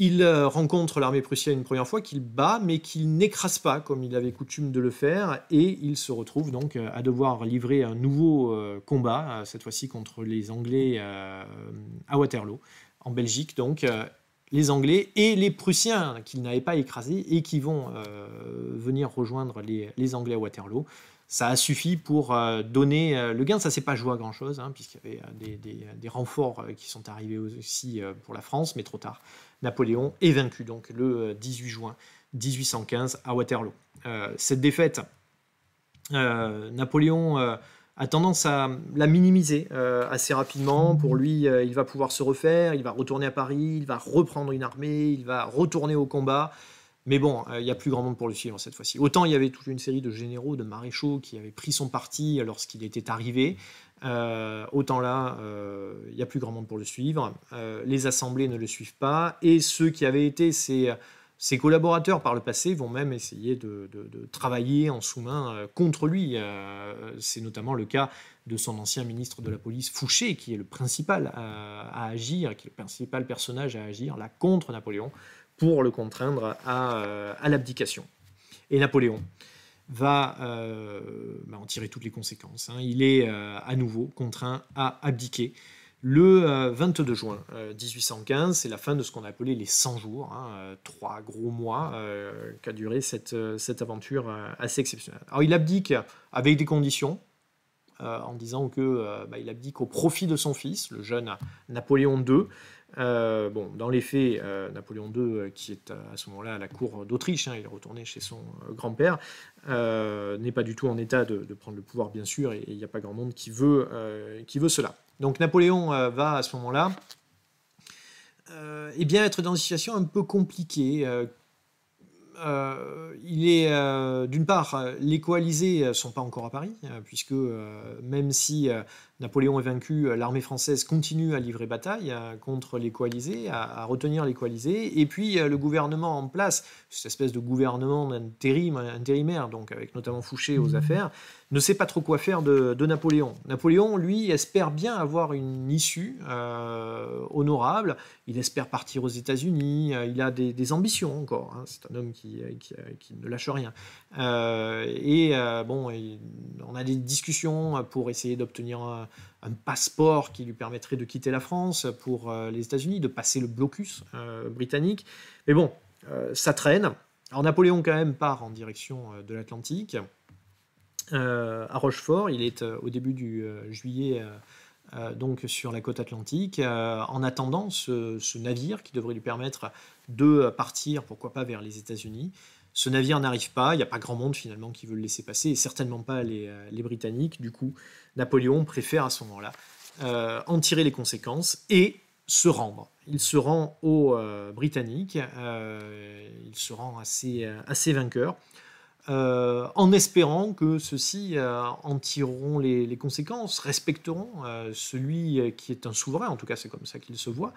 il euh, rencontre l'armée prussienne une première fois, qu'il bat, mais qu'il n'écrase pas comme il avait coutume de le faire, et il se retrouve donc euh, à devoir livrer un nouveau euh, combat, cette fois-ci contre les Anglais à Waterloo, en Belgique donc. les Anglais et les Prussiens qu'il n'avait pas écrasés et qui vont venir rejoindre les, Anglais à Waterloo ça a suffi pour donner le gain. Ça s'est pas joué à grand chose, hein, puisqu'il y avait des, renforts qui sont arrivés aussi pour la France, mais trop tard. Napoléon est vaincu donc le 18 euh, juin 1815 à Waterloo. Euh, cette défaite, euh, Napoléon a tendance à la minimiser assez rapidement. Pour lui, il va pouvoir se refaire, il va retourner à Paris, il va reprendre une armée, il va retourner au combat. Mais bon, il n'y a plus grand monde pour le suivre cette fois-ci. Autant il y avait toute une série de généraux, de maréchaux qui avaient pris son parti lorsqu'il était arrivé, euh, autant là, il euh, n'y a plus grand monde pour le suivre. Euh, les assemblées ne le suivent pas. Et ceux qui avaient été ses, collaborateurs par le passé vont même essayer de, travailler en sous-main contre lui. C'est notamment le cas de son ancien ministre de la police, Fouché, qui est le principal à, agir, qui est le principal personnage à agir là contre Napoléon pour le contraindre à, à l'abdication. Et Napoléon, va euh, bah, en tirer toutes les conséquences. Hein. Il est euh, à nouveau contraint à abdiquer. Le 22 euh, juin 1815, c'est la fin de ce qu'on a appelé les 100 jours, hein, trois gros mois qu'a duré cette, cette aventure assez exceptionnelle. Alors il abdique avec des conditions, en disant que bah, il abdique au profit de son fils, le jeune Napoléon II, euh, bon, dans les faits, euh, Napoléon II, euh, qui est à ce moment-là à la cour d'Autriche, hein, il est retourné chez son grand-père, n'est pas du tout en état de, prendre le pouvoir, bien sûr, et il n'y a pas grand monde qui veut, qui veut cela. Donc Napoléon va à ce moment-là eh bien être dans une situation un peu compliquée. il est d'une part, les coalisés sont pas encore à Paris, puisque même si Napoléon est vaincu, l'armée française continue à livrer bataille contre les coalisés, à, retenir les coalisés, et puis le gouvernement en place, cette espèce de gouvernement intérimaire, donc avec notamment Fouché aux affaires, ne sait pas trop quoi faire de, Napoléon. Napoléon, lui, espère bien avoir une issue euh, honorable. Il espère partir aux États-Unis. Euh, il a des, ambitions encore. Hein. C'est un homme qui, qui, ne lâche rien. Euh, et bon, on a des discussions pour essayer d'obtenir un, passeport qui lui permettrait de quitter la France pour les États-Unis, de passer le blocus britannique. Mais bon, ça traîne. Alors Napoléon quand même part en direction de l'Atlantique. Euh, à Rochefort. Il est euh, au début du euh, juillet donc sur la côte atlantique, en attendant ce, navire qui devrait lui permettre de partir, pourquoi pas, vers les États-Unis. Ce navire n'arrive pas, il n'y a pas grand monde finalement qui veut le laisser passer, et certainement pas les, Britanniques. Du coup, Napoléon préfère à ce moment-là en tirer les conséquences et se rendre. Il se rend aux Britanniques, il se rend assez, assez vainqueur. Euh, en espérant que ceux-ci euh, en tireront les, conséquences, respecteront euh, celui qui est un souverain, en tout cas c'est comme ça qu'il se voit,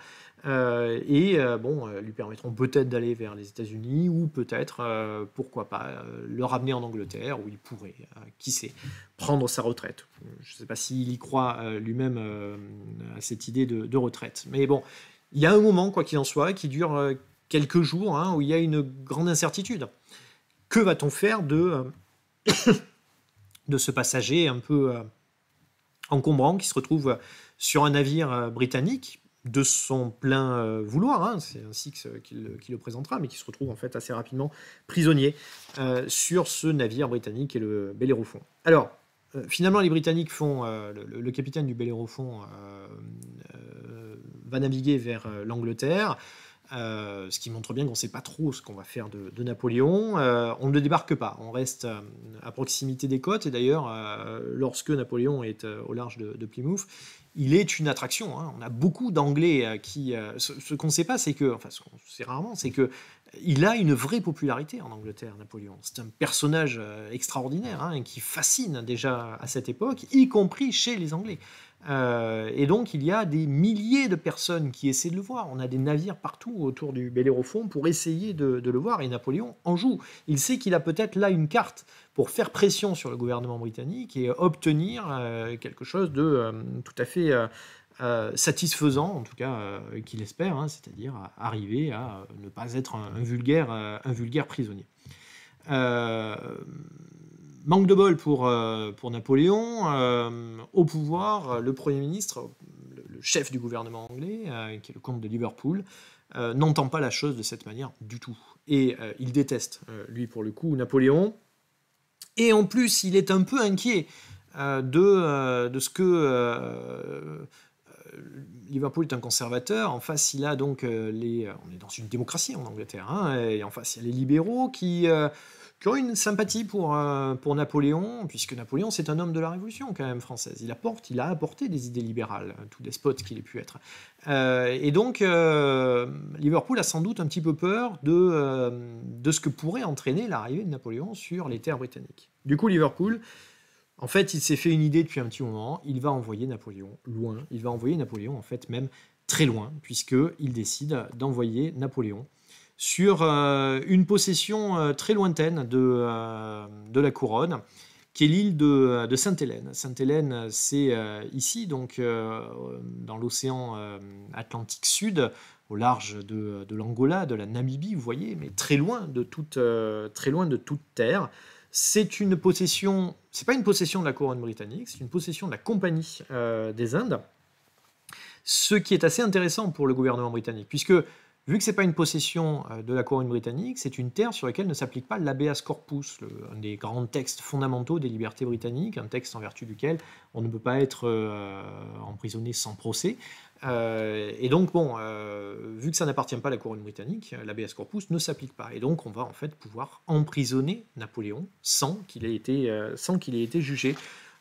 et bon, lui permettront peut-être d'aller vers les États-Unis ou peut-être, pourquoi pas, le ramener en Angleterre où il pourrait, qui sait, prendre sa retraite. Je ne sais pas s'il y croit lui-même à cette idée de, retraite, mais bon, il y a un moment, quoi qu'il en soit, qui dure quelques jours, hein, où il y a une grande incertitude que va-t-on faire de, euh, de ce passager un peu euh, encombrant qui se retrouve sur un navire euh, britannique de son plein vouloir, hein, c'est ainsi qu'il le présentera, mais qui se retrouve en fait assez rapidement prisonnier sur ce navire britannique et le Bellérophon. Alors, finalement, les Britanniques font, le, capitaine du Bellérophon va naviguer vers l'Angleterre, euh, ce qui montre bien qu'on ne sait pas trop ce qu'on va faire de, Napoléon. Euh, on ne débarque pas, on reste euh, à proximité des côtes, et d'ailleurs, lorsque Napoléon est au large de, Plymouth, il est une attraction. Hein. On a beaucoup d'Anglais qui... ce, qu'on ne sait pas, c'est que... Enfin, ce qu'on sait rarement, c'est que il a une vraie popularité en Angleterre, Napoléon. C'est un personnage extraordinaire hein, qui fascine déjà à cette époque, y compris chez les Anglais. Euh, et donc, il y a des milliers de personnes qui essaient de le voir. On a des navires partout autour du Bellérophon pour essayer de, le voir. Et Napoléon en joue. Il sait qu'il a peut-être là une carte pour faire pression sur le gouvernement britannique et obtenir euh, quelque chose de euh, tout à fait satisfaisant, en tout cas qu'il espère, hein, c'est-à-dire arriver à ne pas être un, vulgaire, un vulgaire prisonnier. Manque de bol pour, euh, pour Napoléon. Euh, au pouvoir, le Premier ministre, le, chef du gouvernement anglais, euh, qui est le comte de Liverpool, n'entend pas la chose de cette manière du tout. Et il déteste, lui pour le coup, Napoléon. Et en plus, il est un peu inquiet de, de ce que... Liverpool est un conservateur. En face, il a donc les. On est dans une démocratie en Angleterre. Hein, et en face, il y a les libéraux qui qui une sympathie pour, euh, pour Napoléon, puisque Napoléon, c'est un homme de la Révolution quand même française. Il apporte, il a apporté des idées libérales, tout despote qu'il ait pu être. Euh, et donc, euh, Liverpool a sans doute un petit peu peur de, de ce que pourrait entraîner l'arrivée de Napoléon sur les terres britanniques. Du coup, Liverpool, en fait, il s'est fait une idée depuis un petit moment. Il va envoyer Napoléon loin. Il va envoyer Napoléon, en fait, même très loin, puisqu'il décide d'envoyer Napoléon sur euh, une possession euh, très lointaine de, euh, de la couronne, qui est l'île de, de Sainte-Hélène. Sainte-Hélène, c'est ici, donc dans l'océan Atlantique Sud, au large de, de l'Angola, de la Namibie, vous voyez, mais très loin de toute, très loin de toute terre. C'est une possession, c'est pas une possession de la couronne britannique, c'est une possession de la Compagnie des Indes. Ce qui est assez intéressant pour le gouvernement britannique, puisque Vu que ce n'est pas une possession euh, de la couronne britannique, c'est une terre sur laquelle ne s'applique pas l'habeas corpus, un des grands textes fondamentaux des libertés britanniques, un texte en vertu duquel on ne peut pas être euh, emprisonné sans procès. Euh, et donc, bon, vu que ça n'appartient pas à la couronne britannique, l'habeas corpus ne s'applique pas. Et donc, on va en fait pouvoir emprisonner Napoléon sans qu'il ait, été, ait été jugé.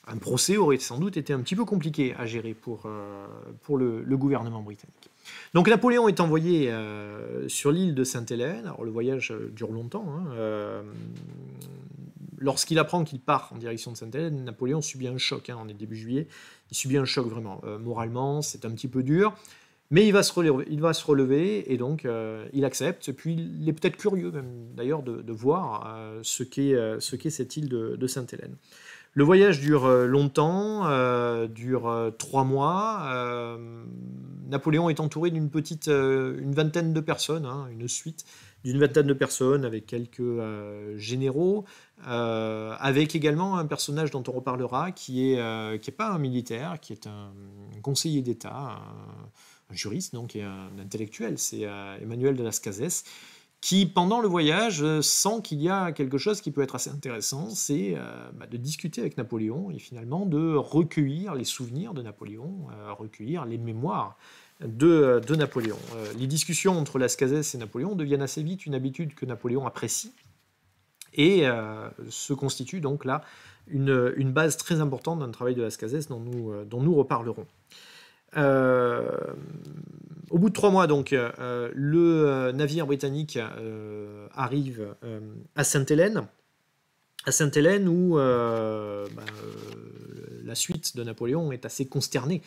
Un procès aurait sans doute été un petit peu compliqué à gérer pour, pour le gouvernement britannique. Donc Napoléon est envoyé euh, sur l'île de Sainte-Hélène. Alors le voyage euh, dure longtemps. Hein, euh, lorsqu'il apprend qu'il part en direction de Sainte-Hélène, Napoléon subit un choc. Hein, on est début juillet, il subit un choc vraiment. moralement, c'est un petit peu dur. Mais il va se relever, il va se relever et donc il accepte. Puis il est peut-être curieux même d'ailleurs de, voir ce qu'est cette île de Sainte-Hélène. Le voyage dure euh, longtemps, euh, dure euh, trois mois. Napoléon est entouré d'une petite, une vingtaine de personnes, hein, une suite d'une vingtaine de personnes avec quelques généraux, avec également un personnage dont on reparlera qui est qui est pas un militaire, qui est un conseiller d'État, un, juriste donc et un intellectuel, c'est Emmanuel de Las Cases qui, pendant le voyage, euh, sent qu'il y a quelque chose qui peut être assez intéressant, c'est euh, bah, de discuter avec Napoléon et finalement de recueillir les souvenirs de Napoléon, euh, recueillir les mémoires de, Napoléon. les discussions entre Las Cases et Napoléon deviennent assez vite une habitude que Napoléon apprécie et se constitue donc là une, base très importante d'un travail de Las Cases dont nous, dont nous reparlerons. Euh, au bout de trois mois, donc, euh, le euh, navire britannique arrive à Sainte-Hélène, à Sainte-Hélène où bah, la suite de Napoléon est assez consternée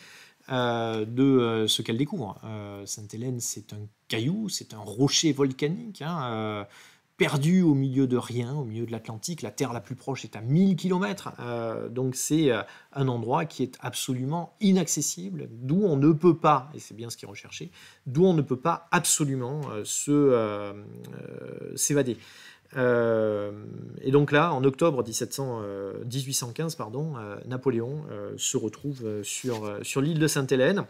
de ce qu'elle découvre. Sainte-Hélène, c'est un caillou, c'est un rocher volcanique. Hein, perdu au milieu de rien, au milieu de l'Atlantique. La Terre la plus proche est à 1000 km. Euh, donc c'est euh, un endroit qui est absolument inaccessible, d'où on ne peut pas, et c'est bien ce qui est recherché, d'où on ne peut pas absolument euh, se, s'évader. et donc là, en octobre 1700, 1815, pardon, Napoléon se retrouve sur, l'île de Sainte-Hélène,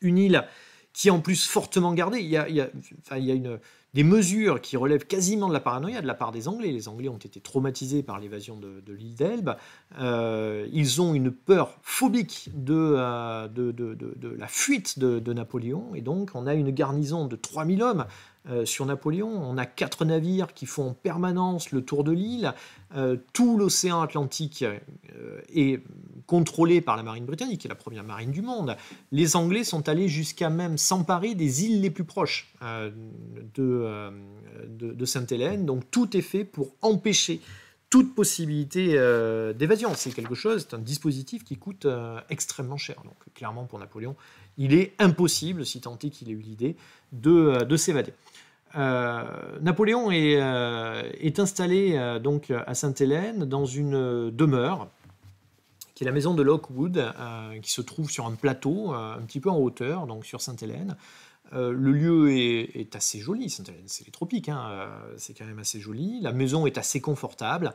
une île qui est en plus fortement gardée. Il y a une, des mesures qui relèvent quasiment de la paranoïa de la part des Anglais. Les Anglais ont été traumatisés par l'évasion de, l'île d'Elbe. Euh, ils ont une peur phobique euh, de, de, la fuite de, Napoléon. Et donc, on a une garnison de 3000 hommes euh, sur Napoléon. On a quatre navires qui font en permanence le tour de l'île. tout l'océan Atlantique est contrôlé par la marine britannique, qui est la première marine du monde. Les Anglais sont allés jusqu'à même s'emparer des îles les plus proches euh, euh, de, Sainte-Hélène. Donc tout est fait pour empêcher toute possibilité euh, d'évasion. C'est quelque chose, c'est un dispositif qui coûte extrêmement cher. Donc clairement pour Napoléon, il est impossible, si tant est qu'il ait eu l'idée, de s'évader. Napoléon est, est installé donc à Sainte-Hélène dans une demeure qui est la maison de Lockwood, euh, qui se trouve sur un plateau, euh, un petit peu en hauteur, donc sur Sainte-Hélène. Euh, le lieu est, assez joli, Sainte-Hélène, c'est les tropiques, hein, c'est quand même assez joli. La maison est assez confortable,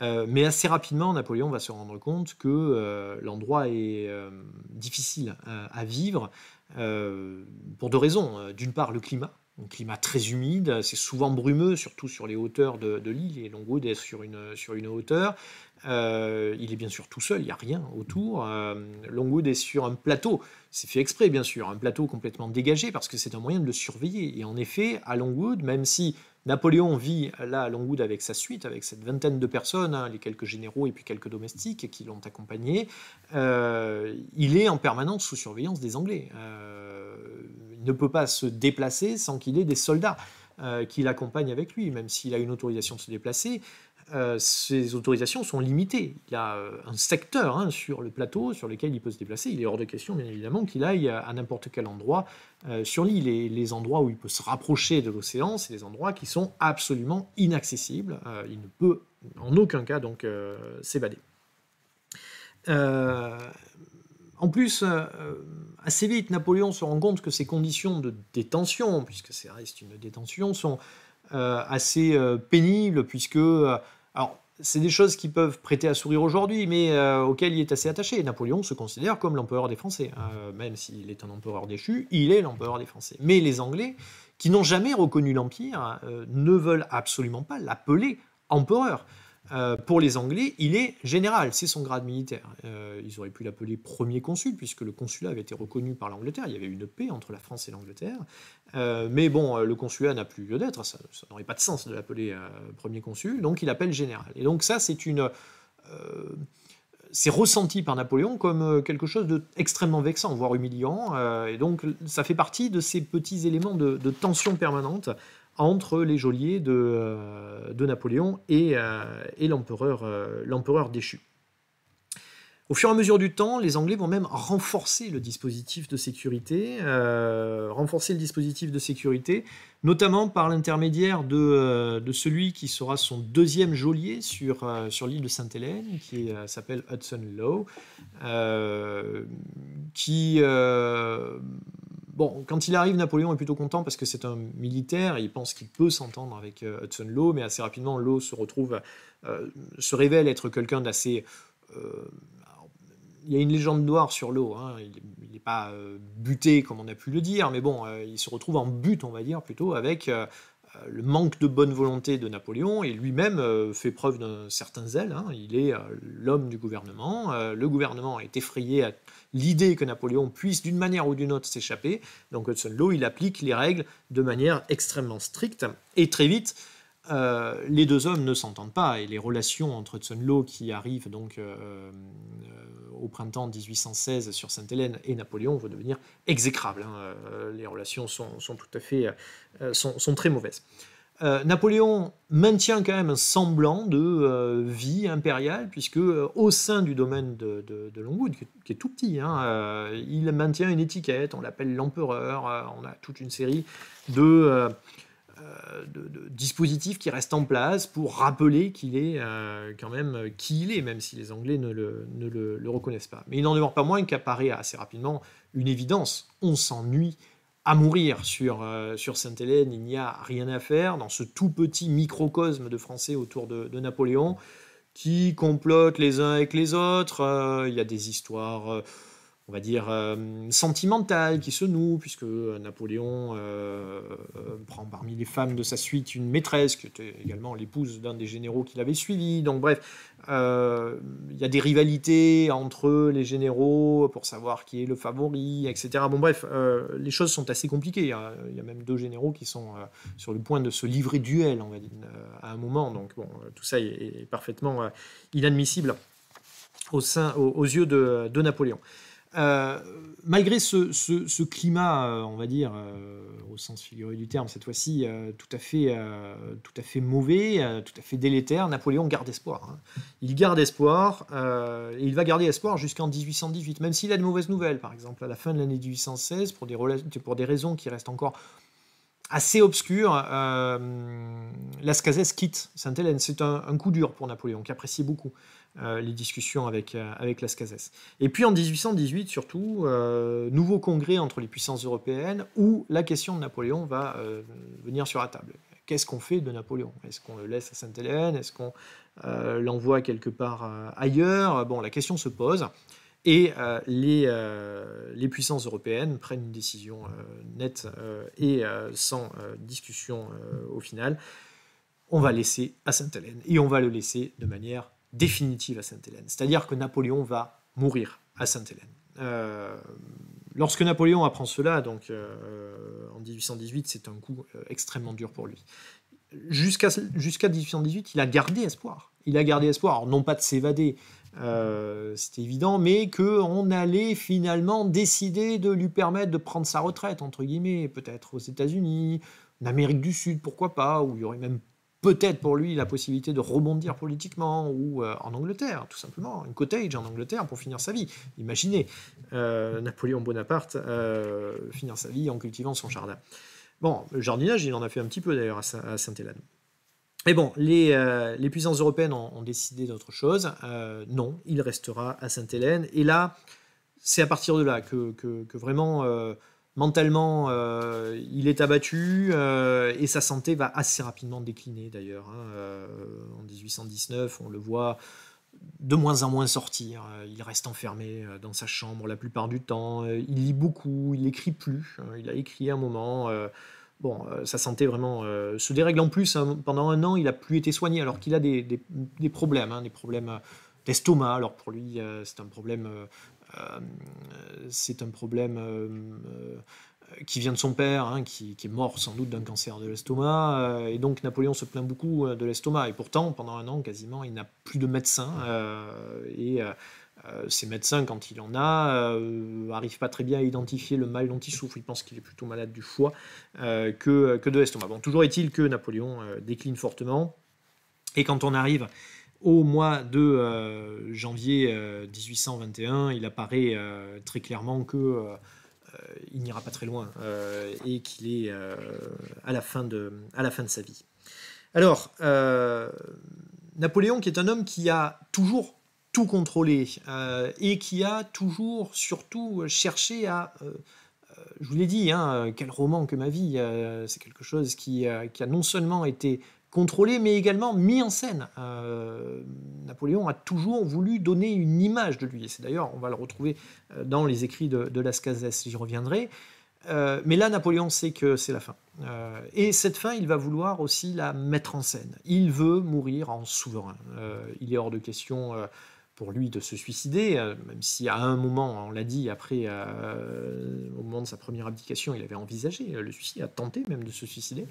mais assez rapidement, Napoléon va se rendre compte que l'endroit est difficile à vivre pour deux raisons. D'une part, le climat, un climat très humide, c'est souvent brumeux, surtout sur les hauteurs de, l'île, et Longwood est sur une, sur une hauteur. Euh, il est bien sûr tout seul, il n'y a rien autour. Euh, Longwood est sur un plateau, c'est fait exprès bien sûr, un plateau complètement dégagé parce que c'est un moyen de le surveiller. Et en effet, à Longwood, même si Napoléon vit là à Longwood avec sa suite, avec cette vingtaine de personnes, hein, les quelques généraux et puis quelques domestiques qui l'ont accompagné, euh, il est en permanence sous surveillance des Anglais. Ne peut pas se déplacer sans qu'il ait des soldats. qui l'accompagnent avec lui, même s'il a une autorisation de se déplacer, euh, autorisations sont limitées. Il y a euh, un secteur hein, sur le plateau sur lequel il peut se déplacer. Il est hors de question, bien évidemment, qu'il aille à n'importe quel endroit euh, sur l'île. Et les endroits où il peut se rapprocher de l'océan, c'est des endroits qui sont absolument inaccessibles. il ne peut en aucun cas donc s'évader. En plus, assez vite, Napoléon se rend compte que ces conditions de détention, puisque c'est reste une détention, sont assez pénibles, puisque alors, c'est des choses qui peuvent prêter à sourire aujourd'hui, mais euh, auxquelles il est assez attaché. Napoléon se considère comme l'empereur des Français. Euh, même s'il est un empereur déchu, il est l'empereur des Français. Mais les Anglais, qui n'ont jamais reconnu l'Empire, euh, ne veulent absolument pas l'appeler empereur. Euh, pour les Anglais, il est général, c'est son grade militaire. Euh, ils auraient pu l'appeler premier consul, puisque le consulat avait été reconnu par l'Angleterre. Il y avait une paix entre la France et l'Angleterre. Euh, mais bon, le consulat n'a plus lieu d'être, ça, n'aurait pas de sens de l'appeler premier consul, donc il appelle général. Et donc ça, c'est une... c'est ressenti par Napoléon comme quelque chose d'extrêmement vexant, voire humiliant. et donc ça fait partie de ces petits éléments de, de tension permanente entre les geôliers de, de Napoléon et, et l'empereur déchu. Au fur et à mesure du temps, les Anglais vont même renforcer le dispositif de sécurité, euh, renforcer le dispositif de sécurité, notamment par l'intermédiaire de, euh, de, celui qui sera son deuxième geôlier sur, euh, sur l'île de Sainte-Hélène, qui s'appelle Hudson Lowe, qui bon, quand il arrive, Napoléon est plutôt content parce que c'est un militaire, il pense qu'il peut s'entendre avec Hudson Lowe, mais assez rapidement, Lowe se retrouve, se révèle être quelqu'un d'assez il y a une légende noire sur l'eau. Hein. Il n'est pas euh, buté, comme on a pu le dire, mais bon, euh, il se retrouve en but, on va dire, plutôt avec euh, le manque de bonne volonté de Napoléon, et lui-même fait preuve d'un certain zèle. Hein. Il est l'homme du gouvernement. le gouvernement est effrayé à l'idée que Napoléon puisse, d'une manière ou d'une autre, s'échapper. Donc Hudson Law, il applique les règles de manière extrêmement stricte, et très vite, les deux hommes ne s'entendent pas et les relations entre Hudson Law qui arrive donc au printemps 1816 sur Sainte-Hélène et Napoléon vont devenir exécrables. Hein. Euh, les relations sont, tout à fait euh, sont, très mauvaises. Euh, Napoléon maintient quand même un semblant de vie impériale, puisque au sein du domaine de, Longwood, qui, est tout petit, hein, il maintient une étiquette, on l'appelle l'empereur, on a toute une série de, euh, de, dispositifs qui restent en place pour rappeler qu'il est euh, quand même euh, qui il est, même si les Anglais ne le, reconnaissent pas. Mais il n'en demeure pas moins qu'apparaît assez rapidement une évidence. On s'ennuie à mourir sur, sur Sainte-Hélène, il n'y a rien à faire dans ce tout petit microcosme de Français autour de, de Napoléon qui complotent les uns avec les autres. il y a des histoires on va dire, euh, sentimentale qui se noue, puisque Napoléon euh, euh, prend parmi les femmes de sa suite une maîtresse, qui était également l'épouse d'un des généraux qu'il avait suivi. Donc bref, il y a des rivalités entre les généraux pour savoir qui est le favori, etc. Bon bref, les choses sont assez compliquées. Il y, a, même deux généraux qui sont sur le point de se livrer duel, on va dire, à un moment. Donc bon, tout ça est, parfaitement inadmissible aux, yeux de Napoléon. Euh, malgré ce, climat, euh, on va dire, euh, au sens figuré du terme cette fois-ci, tout, à fait, tout à fait mauvais, tout à fait délétère, Napoléon garde espoir. Hein. Il garde espoir, et il va garder espoir jusqu'en 1818, même s'il a de mauvaises nouvelles, par exemple, à la fin de l'année 1816, pour des, raisons qui restent encore assez obscures, Las Cases quitte Sainte-Hélène. C'est un, un, coup dur pour Napoléon, qui appréciait beaucoup. Euh, les discussions avec, euh, avec Las Cases. Et puis en 1818, surtout, euh, nouveau congrès entre les puissances européennes où la question de Napoléon va venir sur la table. Qu'est-ce qu'on fait de Napoléon? Est-ce qu'on le laisse à Sainte-Hélène? Est-ce qu'on l'envoie quelque part ailleurs? Bon, la question se pose. Et les, les, puissances européennes prennent une décision nette et sans discussion au final. On va laisser à Sainte-Hélène. Et on va le laisser de manière définitive à Sainte-Hélène. C'est-à-dire que Napoléon va mourir à Sainte-Hélène. Euh, lorsque Napoléon apprend cela, donc euh, en 1818, c'est un coup euh, extrêmement dur pour lui. Jusqu'à jusqu'à 1818, il a gardé espoir. Il a gardé espoir, non pas de s'évader, c'était évident, mais qu'on allait finalement décider de lui permettre de prendre sa retraite, entre guillemets, peut-être aux États-Unis, en Amérique du Sud, pourquoi pas, où il y aurait même peut-être pour lui la possibilité de rebondir politiquement ou euh, en Angleterre, tout simplement, une cottage en Angleterre pour finir sa vie. Imaginez euh, Napoléon Bonaparte euh, finir sa vie en cultivant son jardin. Bon, le jardinage, il en a fait un petit peu d'ailleurs à Sainte-Hélène. Mais bon, les, puissances européennes ont, décidé d'autre chose. non, il restera à Sainte-Hélène. Et là, c'est à partir de là que vraiment Mentalement, euh, il est abattu euh, et sa santé va assez rapidement décliner d'ailleurs. Hein. Euh, en 1819, on le voit de moins en moins sortir. Il reste enfermé dans sa chambre la plupart du temps. Il lit beaucoup, il n'écrit plus. Il a écrit un moment. Bon, sa santé vraiment se dérègle en plus. Hein. pendant un an, il n'a plus été soigné alors qu'il a des, problèmes, des problèmes hein, d'estomac. Alors pour lui, c'est un problème c'est un problème euh, euh, qui vient de son père, hein, qui, est mort sans doute d'un cancer de l'estomac. et donc Napoléon se plaint beaucoup de l'estomac. Et pourtant, pendant un an, quasiment, il n'a plus de médecin. et ces médecins, quand il en a, n'arrivent pas très bien à identifier le mal dont il souffre. Ils pensent qu'il est plutôt malade du foie que, que de l'estomac. Bon, toujours est-il que Napoléon décline fortement. Et quand on arrive au mois de janvier 1821, il apparaît très clairement que il n'ira pas très loin et qu'il est à, la fin de, sa vie. Alors, Napoléon, qui est un homme qui a toujours tout contrôlé euh, et qui a toujours, surtout, cherché à. Euh, euh, je vous l'ai dit, hein, quel roman que ma vie, c'est quelque chose qui, a non seulement été contrôlé, mais également mis en scène. Napoléon a toujours voulu donner une image de lui, et c'est d'ailleurs, on va le retrouver dans les écrits de, de Las Cases, j'y reviendrai. Euh, mais là, Napoléon sait que c'est la fin. Euh, et cette fin, il va vouloir aussi la mettre en scène. Il veut mourir en souverain. Euh, il est hors de question pour lui de se suicider, même si à un moment, on l'a dit, après, au moment de sa première abdication, il avait envisagé le suicide, a tenté même de se suicider.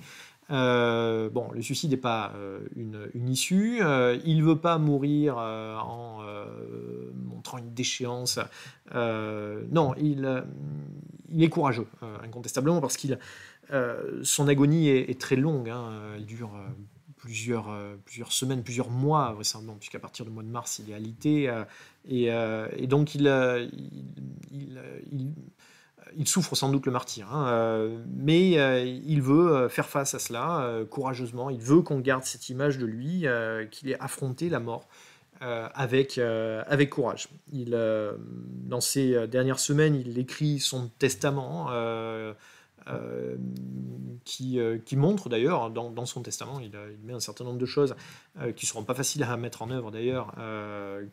Euh, bon, le suicide n'est pas euh, une, issue. Euh, il ne veut pas mourir en montrant une déchéance. non, il, est courageux, incontestablement, parce qu'il son agonie est, très longue. Hein. elle dure plusieurs, semaines, plusieurs mois, vraisemblablement, puisqu'à partir du mois de mars, il est alité. Et, donc, il il souffre sans doute le martyr, hein, euh, mais euh, il veut euh, faire face à cela courageusement. Il veut qu'on garde cette image de lui, qu'il ait affronté la mort avec, avec courage. Il, dans ces dernières semaines, il écrit son testament. Euh, qui, euh, qui, montre d'ailleurs, dans, son testament, il, met un certain nombre de choses euh, qui ne seront pas faciles à mettre en œuvre d'ailleurs,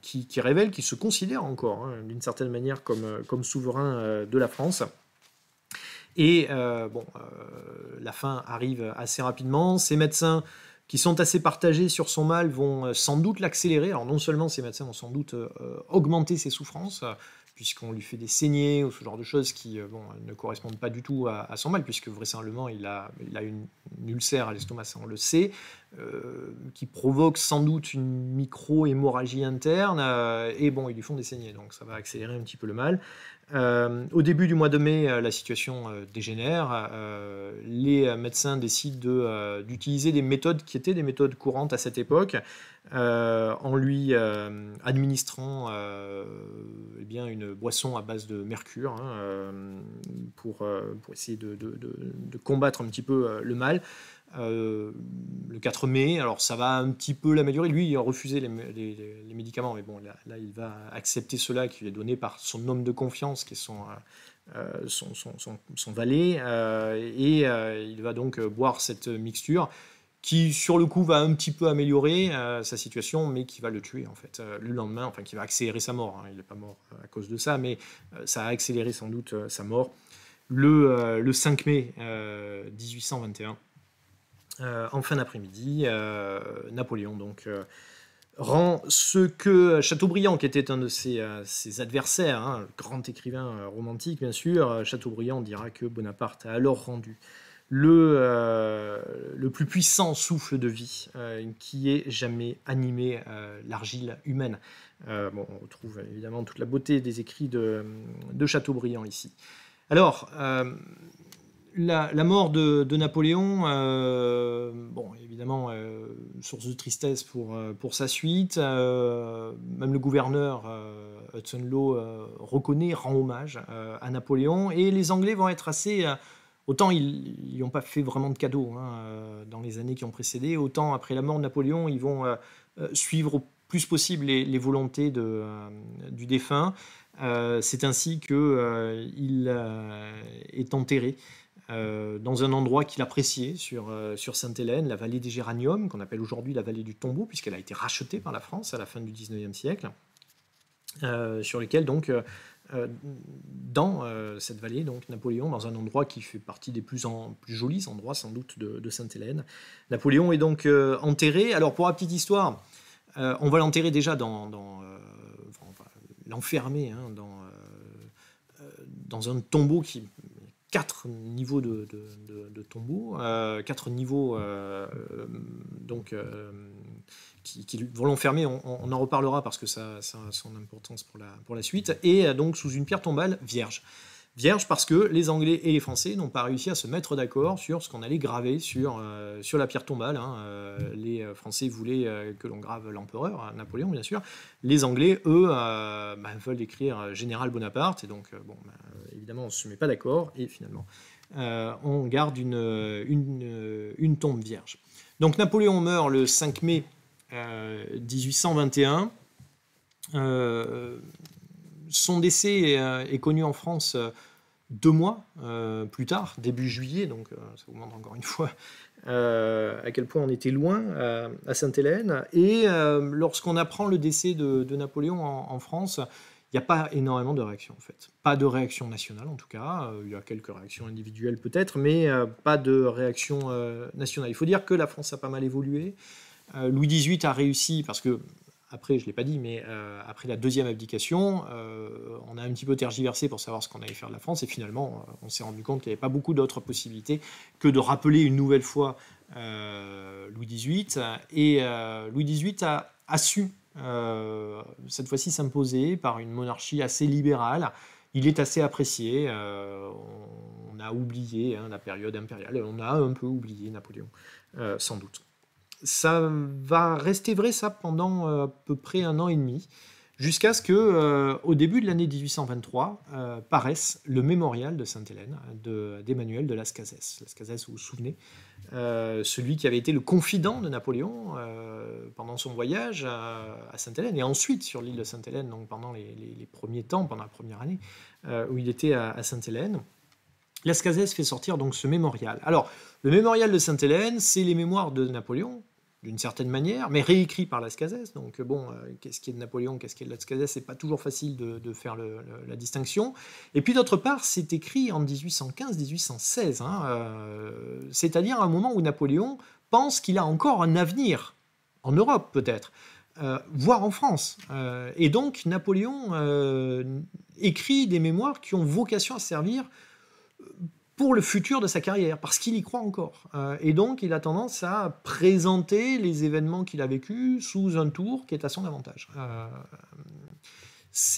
qui, qui, révèlent qu'il se considère encore, hein, d'une certaine manière, comme, comme souverain de la France. Et bon, la fin arrive assez rapidement. Ces médecins qui sont assez partagés sur son mal vont sans doute l'accélérer. Alors non seulement ces médecins vont sans doute augmenter ses souffrances, puisqu'on lui fait des saignées ou ce genre de choses qui euh, ne correspondent pas du tout à, son mal, puisque vraisemblablement il a, il une, ulcère à l'estomac, ça on le sait, euh, qui provoque sans doute une micro-hémorragie interne, euh, et bon, ils lui font des saignées, donc ça va accélérer un petit peu le mal. Au début du mois de mai, la situation dégénère. les médecins décident d'utiliser des méthodes qui étaient des méthodes courantes à cette époque, euh, en lui euh, administrant euh, eh bien une boisson à base de mercure hein, pour, pour, essayer de, combattre un petit peu le mal. Le 4 mai, alors ça va un petit peu l'améliorer. Lui, il a refusé les, médicaments, mais bon, là, il va accepter cela qui lui est donné par son homme de confiance, qui est son, son, son, son, son, valet, et il va donc boire cette mixture qui sur le coup va un petit peu améliorer euh, sa situation, mais qui va le tuer en fait euh, le lendemain, enfin qui va accélérer sa mort. Hein. Il n'est pas mort euh, à cause de ça, mais ça a accéléré sans doute sa mort. Le, le 5 mai 1821, en fin d'après-midi, Napoléon donc rend ce que Chateaubriand, qui était un de ses, adversaires, hein, grand écrivain romantique bien sûr, Chateaubriand dira que Bonaparte a alors rendu le, euh, le plus puissant souffle de vie euh, qui ait jamais animé euh, l'argile humaine. bon, on retrouve évidemment toute la beauté des écrits de, de Chateaubriand ici. Alors, la, mort de, Napoléon, bon, évidemment, source de tristesse pour, pour sa suite. même le gouverneur Hudson Law reconnaît, rend hommage à Napoléon. Et les Anglais vont être assez Autant ils n'ont pas fait vraiment de cadeaux hein, euh, dans les années qui ont précédé, autant après la mort de Napoléon, ils vont euh, euh, suivre au plus possible les, volontés du défunt. C'est ainsi qu'il est enterré dans un endroit qu'il appréciait sur, sur Sainte-Hélène, la vallée des Géraniums, qu'on appelle aujourd'hui la vallée du tombeau, puisqu'elle a été rachetée par la France à la fin du 19e siècle, sur lequel donc euh, dans euh, cette vallée, donc Napoléon, dans un endroit qui fait partie des plus, jolis endroits sans doute de, Sainte-Hélène. Napoléon est donc euh, enterré. Alors pour la petite histoire, on va l'enterrer déjà dans, l'enfermer hein, dans, dans un tombeau qui quatre niveaux de, tombeaux, quatre niveaux donc qui, vont l'enfermer, on, en reparlera parce que ça, a son importance pour la suite, et donc sous une pierre tombale vierge. Vierge parce que les Anglais et les Français n'ont pas réussi à se mettre d'accord sur ce qu'on allait graver sur, euh, sur la pierre tombale. Hein. Euh, les euh, Français voulaient que l'on grave l'empereur, Napoléon bien sûr. Les Anglais, eux, bah, veulent écrire Général Bonaparte, et donc, bon, bah, évidemment, on ne se met pas d'accord, et finalement, on garde une, une, tombe vierge. Donc Napoléon meurt le 5 mai 1821 son décès euh, est, connu en France euh, deux mois euh, plus tard, début juillet, donc ça vous montre encore une fois à quel point on était loin à Sainte-Hélène. Et lorsqu'on apprend le décès de, Napoléon en, France, il n'y a pas énormément de réactions en fait. Pas de réaction nationale en tout cas. Il y a quelques réactions individuelles peut-être, mais pas de réaction nationale. Il faut dire que la France a pas mal évolué. Louis XVIII a réussi, parce que après, je ne l'ai pas dit, mais euh, après la deuxième abdication, euh, on a un petit peu tergiversé pour savoir ce qu'on allait faire de la France, et finalement, euh, on s'est rendu compte qu'il n'y avait pas beaucoup d'autres possibilités que de rappeler une nouvelle fois Louis XVIII. Et Louis XVIII a, su, cette fois-ci, s'imposer par une monarchie assez libérale. Il est assez apprécié. on a oublié hein, la période impériale, on a un peu oublié Napoléon, sans doute ça va rester vrai ça pendant euh, à peu près un an et demi, jusqu'à ce que, euh, au début de l'année 1823, euh, paraisse le mémorial de Sainte-Hélène d'Emmanuel de, Las Cases. Las Cases, vous vous souvenez, celui qui avait été le confident de Napoléon pendant son voyage à, Sainte-Hélène et ensuite sur l'île de Sainte-Hélène, donc pendant les, premiers temps, pendant la première année où il était à, à Sainte-Hélène. Las Cases fait sortir donc ce mémorial. Alors, le mémorial de Sainte-Hélène, c'est les mémoires de Napoléon, d'une certaine manière, mais réécrit par Las Cases. Donc bon, euh, qu'est-ce qui est de Napoléon, qu'est-ce qui est de Las Cases, c'est pas toujours facile de, faire la distinction. Et puis d'autre part, c'est écrit en 1815-1816, hein, euh, c'est-à-dire un moment où Napoléon pense qu'il a encore un avenir en Europe peut-être. Euh, voire en France. et donc Napoléon écrit des mémoires qui ont vocation à servir pour le futur de sa carrière, parce qu'il y croit encore. Euh, et donc, il a tendance à présenter les événements qu'il a vécus sous un tour qui est à son avantage. Euh,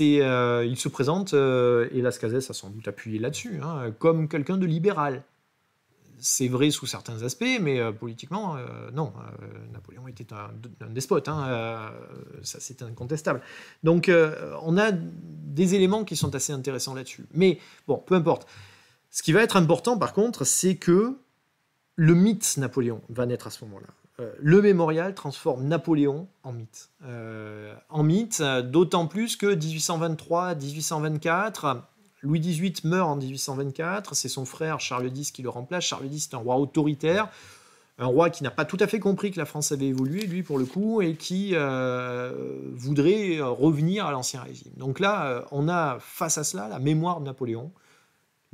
euh, il se présente, et Las Cases a sans doute appuyé là-dessus, hein, comme quelqu'un de libéral. C'est vrai sous certains aspects, mais politiquement, non. Napoléon était un, despote, hein, ça c'est incontestable. Donc, on a des éléments qui sont assez intéressants là-dessus. Mais bon, peu importe. Ce qui va être important, par contre, c'est que le mythe Napoléon va naître à ce moment-là. Euh, le mémorial transforme Napoléon en mythe. Euh, en mythe, d'autant plus que 1823-1824, Louis XVIII meurt en 1824, c'est son frère Charles X qui le remplace. Charles X est un roi autoritaire, un roi qui n'a pas tout à fait compris que la France avait évolué, lui pour le coup, et qui euh, voudrait revenir à l'ancien régime. Donc là, on a face à cela la mémoire de Napoléon,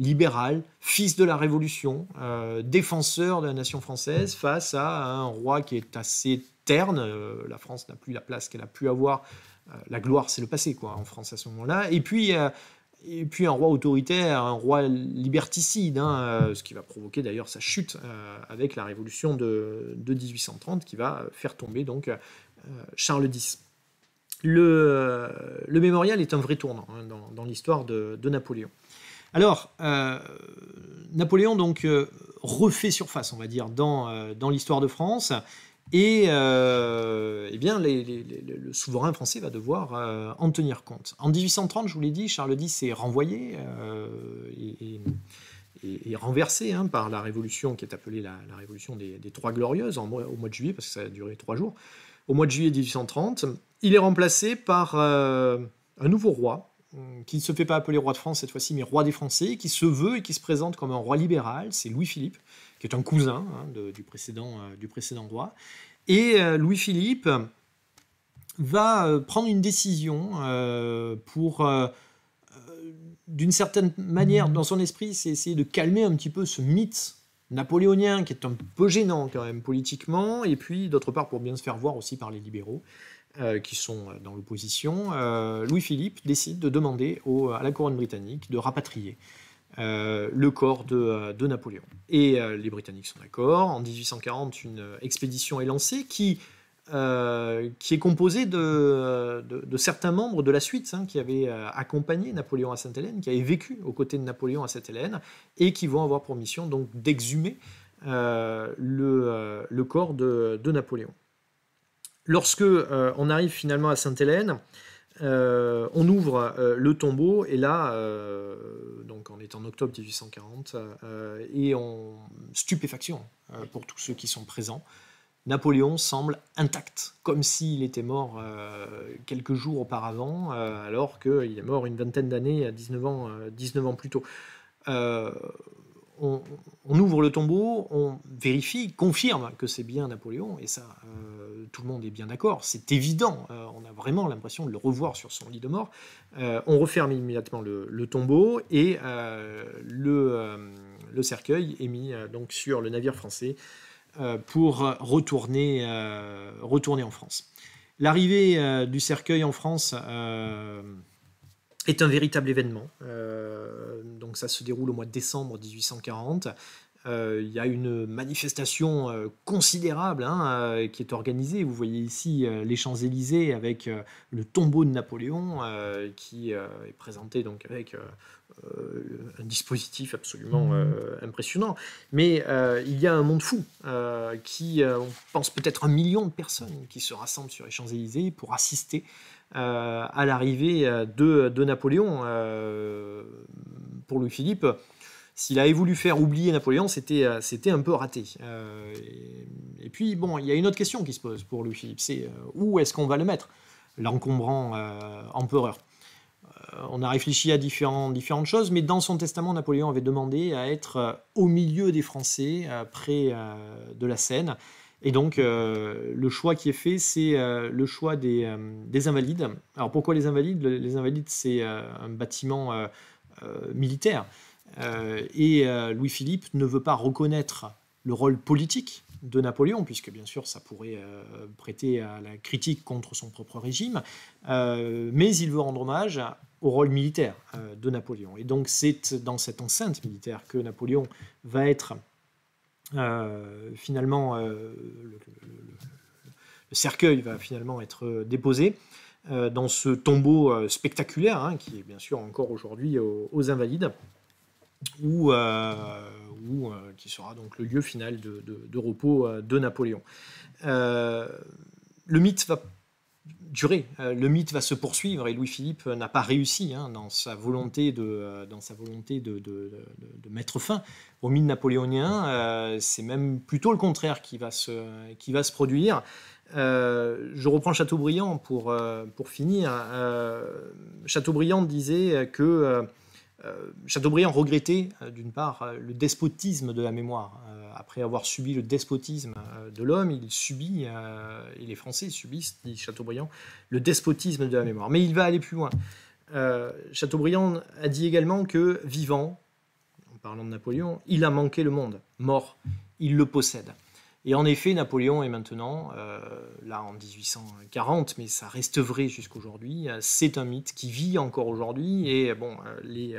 libéral, fils de la Révolution, euh, défenseur de la nation française face à un roi qui est assez terne. Euh, la France n'a plus la place qu'elle a pu avoir. Euh, la gloire, c'est le passé, quoi, en France à ce moment-là. Et puis, et puis un roi autoritaire, un roi liberticide, hein, ce qui va provoquer d'ailleurs sa chute avec la Révolution de, 1830, qui va faire tomber donc Charles X. Le, mémorial est un vrai tournant hein, dans, l'histoire de Napoléon. Alors, euh, Napoléon donc euh, refait surface, on va dire, dans, euh, dans l'histoire de France, et eh bien, le souverain français va devoir en tenir compte. En 1830, je vous l'ai dit, Charles X est renvoyé et, renversé hein, par la révolution qui est appelée la, révolution des, Trois Glorieuses au mois de juillet, parce que ça a duré trois jours. Au mois de juillet 1830, il est remplacé par un nouveau roi, qui ne se fait pas appeler roi de France cette fois-ci, mais roi des Français, qui se veut et qui se présente comme un roi libéral, c'est Louis-Philippe, qui est un cousin hein, du, précédent, euh, du précédent roi. Et euh, Louis-Philippe va prendre une décision pour, d'une certaine manière, dans son esprit, c'est essayer de calmer un petit peu ce mythe napoléonien qui est un peu gênant quand même politiquement, et puis d'autre part pour bien se faire voir aussi par les libéraux. Euh, qui sont euh, dans l'opposition, euh, Louis-Philippe décide de demander à la couronne britannique de rapatrier le corps de, Napoléon. Et les Britanniques sont d'accord. En 1840, une expédition est lancée qui qui est composé de, de, certains membres de la suite hein, qui avaient accompagné Napoléon à Sainte-Hélène, qui avaient vécu aux côtés de Napoléon à Sainte-Hélène, et qui vont avoir pour mission donc d'exhumer le, le, corps de Napoléon. Lorsque on arrive finalement à Sainte-Hélène, euh, on ouvre euh, le tombeau et là, euh, donc on est en octobre 1840, et en stupéfaction pour tous ceux qui sont présents. Napoléon semble intact, comme s'il était mort quelques jours auparavant, alors qu'il est mort une vingtaine d'années, 19 ans, 19 ans plus tôt on, ouvre le tombeau, on vérifie, confirme que c'est bien Napoléon, et ça, euh, tout le monde est bien d'accord, c'est évident, euh, on a vraiment l'impression de le revoir sur son lit de mort. Euh, on referme immédiatement le, tombeau, et le, cercueil est mis donc sur le navire français pour retourner, retourner en France. L'arrivée du cercueil en France est un véritable événement. Euh, donc ça se déroule au mois de décembre 1840. Euh, il y a une manifestation euh, considérable hein, qui est organisée. Vous voyez ici les Champs-Élysées avec le tombeau de Napoléon qui est présenté donc avec un dispositif absolument impressionnant. Mais il y a un monde fou qui, on pense peut-être un million de personnes qui se rassemblent sur les Champs-Élysées pour assister euh, à l'arrivée euh, de, Napoléon. Euh, pour Louis-Philippe, s'il avait voulu faire oublier Napoléon, c'était un peu raté. et, puis, bon, il y a une autre question qui se pose pour Louis-Philippe, c'est où est-ce qu'on va le mettre, l'encombrant empereur? On a réfléchi à différentes choses, mais dans son testament, Napoléon avait demandé à être au milieu des Français, près de la Seine. Et donc, euh, le choix qui est fait, c'est euh, le choix des, euh, des, Invalides. Alors, pourquoi les Invalides? Les Invalides, c'est un bâtiment militaire. et Louis-Philippe ne veut pas reconnaître le rôle politique de Napoléon, puisque bien sûr ça pourrait prêter à la critique contre son propre régime, mais il veut rendre hommage au rôle militaire de Napoléon. Et donc c'est dans cette enceinte militaire que Napoléon va être finalement, euh, le, cercueil va finalement être déposé euh, dans ce tombeau spectaculaire, hein, qui est bien sûr encore aujourd'hui aux, Invalides, ou qui sera donc le lieu final de, de repos de Napoléon. le mythe va durer. Euh, le mythe va se poursuivre et Louis-Philippe n'a pas réussi hein, dans sa volonté, de, euh, dans sa volonté de, de, mettre fin au mythe napoléonien. Euh, c'est même plutôt le contraire qui va se, qui va se produire. je reprends Chateaubriand pour, pour finir. Chateaubriand disait que Chateaubriand regrettait d'une part le despotisme de la mémoire après avoir subi le despotisme euh, de l'homme, il subit, euh, et les Français subissent, dit Chateaubriand, le despotisme de la mémoire. Mais il va aller plus loin. Euh, Chateaubriand a dit également que, vivant, en parlant de Napoléon, il a manqué le monde. Mort, il le possède. Et en effet, Napoléon est maintenant, là en 1840, mais ça reste vrai jusqu'aujourd'hui, c'est un mythe qui vit encore aujourd'hui. Et bon, les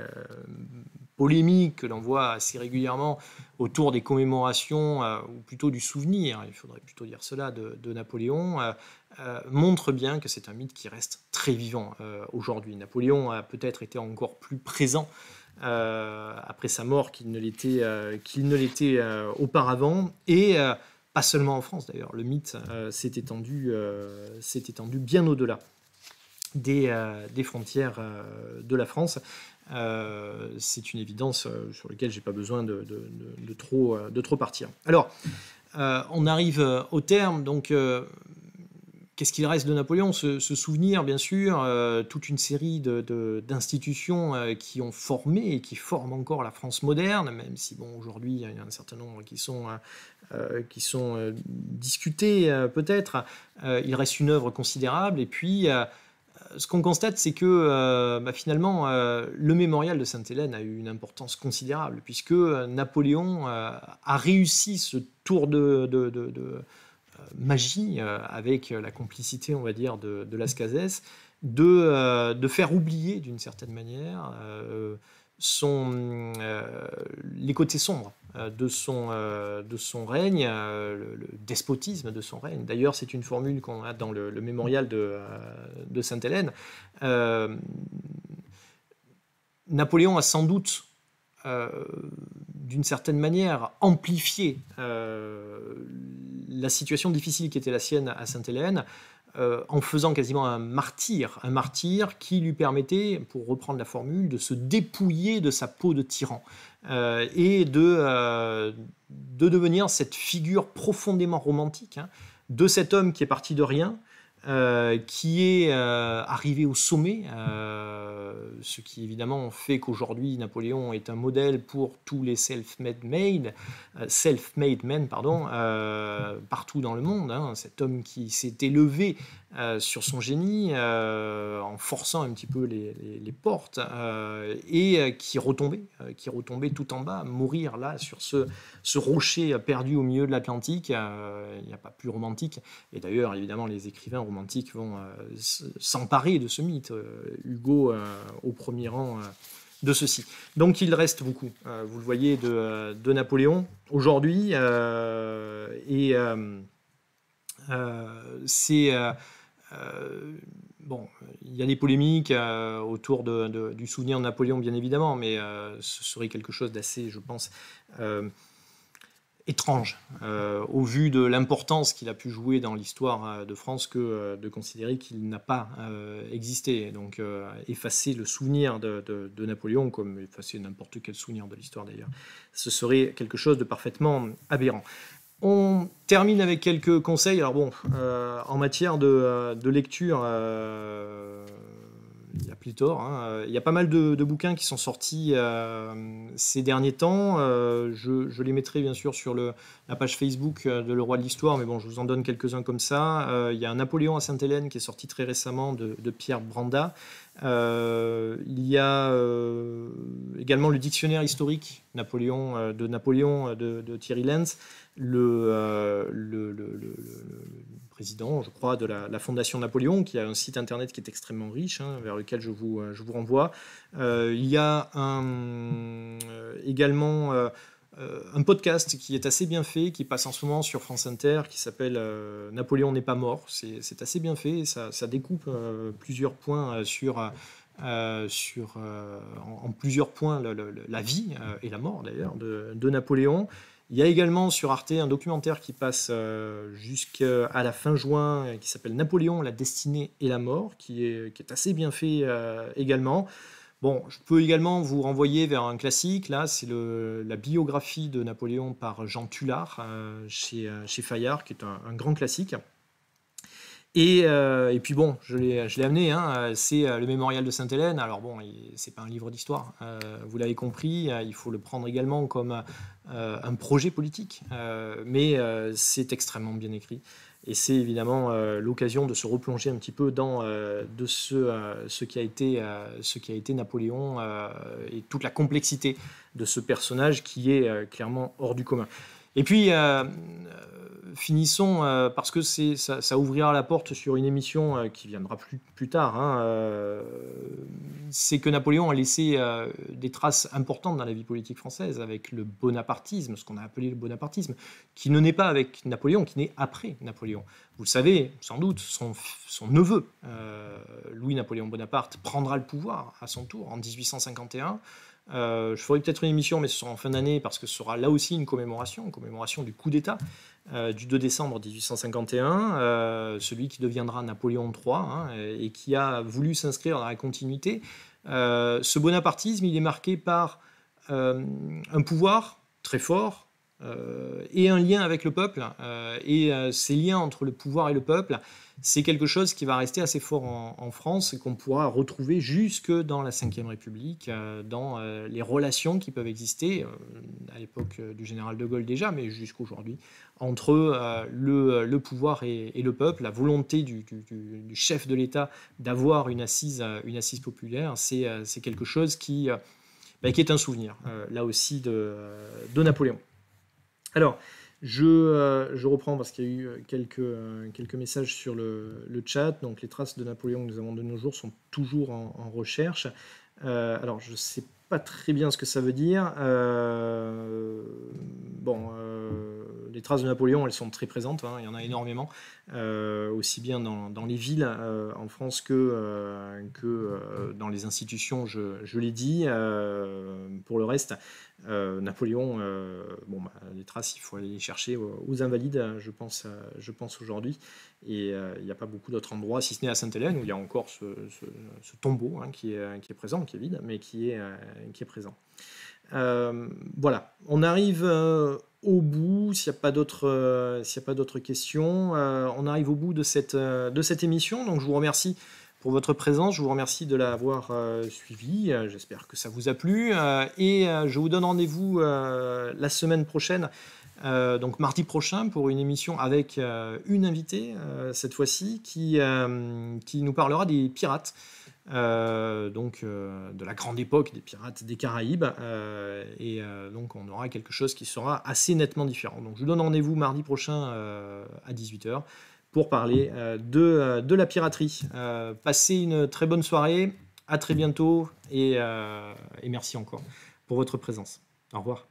polémique que l'on voit assez régulièrement autour des commémorations, euh, ou plutôt du souvenir, il faudrait plutôt dire cela, de, Napoléon, euh, euh, montre bien que c'est un mythe qui reste très vivant aujourd'hui. Napoléon a peut-être été encore plus présent après sa mort qu'il ne l'était l'était auparavant, et pas seulement en France d'ailleurs. Le mythe s'est étendu, s'est étendu bien au-delà des, des, frontières de la France. Euh, c'est une évidence euh, sur laquelle j'ai pas besoin de, trop, euh, de trop partir. Alors, on arrive au terme, donc qu'est-ce qu'il reste de Napoléon? Ce, souvenir, bien sûr, toute une série d'institutions qui ont formé et qui forment encore la France moderne, même si bon aujourd'hui il y a un certain nombre qui sont qui sont discutés peut-être. il reste une œuvre considérable et puis ce qu'on constate, c'est que euh, bah, finalement, euh, le mémorial de Sainte-Hélène a eu une importance considérable, puisque euh, Napoléon a réussi ce tour de, magie, avec la complicité, on va dire, de, de Las Cases, de, faire oublier, d'une certaine manière, son, les côtés sombres de, son, de son règne, le, despotisme de son règne. D'ailleurs, c'est une formule qu'on a dans le, mémorial de, de Sainte-Hélène. Napoléon a sans doute d'une certaine manière amplifié la situation difficile qui était la sienne à Sainte-Hélène euh, en faisant quasiment un martyr, un martyr qui lui permettait, pour reprendre la formule, de se dépouiller de sa peau de tyran euh, et de, euh, de devenir cette figure profondément romantique hein, de cet homme qui est parti de rien, euh, qui est euh, arrivé au sommet, euh, ce qui évidemment fait qu'aujourd'hui Napoléon est un modèle pour tous les self-made men, pardon, partout dans le monde. Hein. cet homme qui s'est élevé sur son génie en forçant un petit peu les, portes et qui retombait, qui retombait tout en bas, mourir là sur ce rocher perdu au milieu de l'Atlantique. Il n'y a pas plus romantique. Et d'ailleurs, évidemment, les écrivains romantiques vont euh, s'emparer de ce mythe. Euh, Hugo euh, au premier rang de ceci. Donc il reste beaucoup, vous le voyez, de, Napoléon aujourd'hui. et c'est... bon, il y a des polémiques autour du souvenir de Napoléon, bien évidemment, mais ce serait quelque chose d'assez, je pense, étrange euh, au vu de l'importance qu'il a pu jouer dans l'histoire euh, de France que euh, de considérer qu'il n'a pas existé. Donc effacer le souvenir de, Napoléon, comme effacer n'importe quel souvenir de l'histoire d'ailleurs, ce serait quelque chose de parfaitement aberrant. On termine avec quelques conseils. Alors bon, en matière de, de lecture, il y a pléthore. Hein. Il y a pas mal de, bouquins qui sont sortis euh, ces derniers temps. Euh, je, les mettrai bien sûr sur la page Facebook euh, de Le Roi de l'Histoire, mais bon, je vous en donne quelques-uns comme ça. il y a un Napoléon à Sainte-Hélène qui est sorti très récemment de, Pierre Branda. il y a également le dictionnaire historique Napoléon, de Napoléon de, Thierry Lenz, le, le, je crois, de la, Fondation Napoléon, qui a un site internet qui est extrêmement riche, hein, vers lequel je vous, euh, je vous renvoie. Euh, il y a euh, également un podcast qui est assez bien fait, qui passe en ce moment sur France Inter, qui s'appelle Napoléon n'est pas mort. C'est assez bien fait, ça, découpe plusieurs points sur... sur, en, plusieurs points la vie et la mort d'ailleurs de, Napoléon. Il y a également sur Arte un documentaire qui passe euh, jusqu'à la fin juin euh, qui s'appelle Napoléon, la destinée et la mort, qui est, assez bien fait euh, également. Bon, je peux également vous renvoyer vers un classique. Là, c'est la biographie de Napoléon par Jean Tullard chez, chez Fayard, qui est un grand classique. Euh, et, puis bon, je l'ai amené, hein, c'est euh, le mémorial de Sainte-Hélène. Alors bon, c'est pas un livre d'histoire, euh, vous l'avez compris, il faut le prendre également comme un projet politique, mais c'est extrêmement bien écrit. Et c'est évidemment l'occasion de se replonger un petit peu dans de ce, qui a été, ce qui a été Napoléon et toute la complexité de ce personnage qui est clairement hors du commun. Et puis, finissons, euh, parce que ça, ça, ouvrira la porte sur une émission euh, qui viendra plus, tard. Hein, euh, c'est que Napoléon a laissé des traces importantes dans la vie politique française avec le bonapartisme, ce qu'on a appelé le bonapartisme, qui ne naît pas avec Napoléon, qui naît après Napoléon. Vous le savez, sans doute, son, son neveu, Louis-Napoléon Bonaparte, prendra le pouvoir à son tour en 1851. je ferai peut-être une émission, mais ce sera en fin d'année, parce que ce sera là aussi une commémoration, une commémoration du coup d'État euh, du 2 décembre 1851, euh, celui qui deviendra Napoléon III hein, et qui a voulu s'inscrire dans la continuité. Euh, ce bonapartisme, il est marqué par un pouvoir très fort et un lien avec le peuple. et ces liens entre le pouvoir et le peuple, c'est quelque chose qui va rester assez fort en, France et qu'on pourra retrouver jusque dans la Ve République, euh, dans euh, les relations qui peuvent exister, euh, à l'époque du général de Gaulle déjà, mais jusqu'aujourd'hui, entre le, pouvoir et, le peuple, la volonté du, chef de l'État d'avoir une assise, populaire, c'est quelque chose qui, bah, est un souvenir, là aussi, de, de Napoléon. Alors, euh, je, reprends parce qu'il y a eu euh, quelques, euh, quelques messages sur le, chat. Donc les traces de Napoléon que nous avons de nos jours sont toujours en, recherche. alors je ne sais pas très bien ce que ça veut dire. bon, les traces de Napoléon, elles sont très présentes, hein, il y en a énormément, aussi bien dans, les villes en France que, que dans les institutions, je, je l'ai dit. pour le reste, euh, Napoléon, euh, bon, bah, les traces, il faut aller les chercher aux, Invalides, je pense, euh, je pense aujourd'hui. Et il n'y a pas beaucoup d'autres endroits, si ce n'est à Sainte-Hélène, où il y a encore ce, tombeau hein, qui, est, présent, qui est vide, mais qui est, qui est présent. voilà, on arrive au bout, s'il n'y a pas d'autres questions, on arrive au bout de cette, de cette émission. Donc je vous remercie pour votre présence. Je vous remercie de l'avoir euh, suivi. Euh, j'espère que ça vous a plu. Euh, et je vous donne rendez-vous la semaine prochaine, donc mardi prochain, pour une émission avec une invitée, cette fois-ci, qui, qui nous parlera des pirates. donc de la grande époque des pirates des Caraïbes et donc on aura quelque chose qui sera assez nettement différent. Donc je vous donne rendez-vous mardi prochain à 18h pour parler euh, euh, de, la piraterie. Euh, passez une très bonne soirée, à très bientôt et, et merci encore pour votre présence. Au revoir.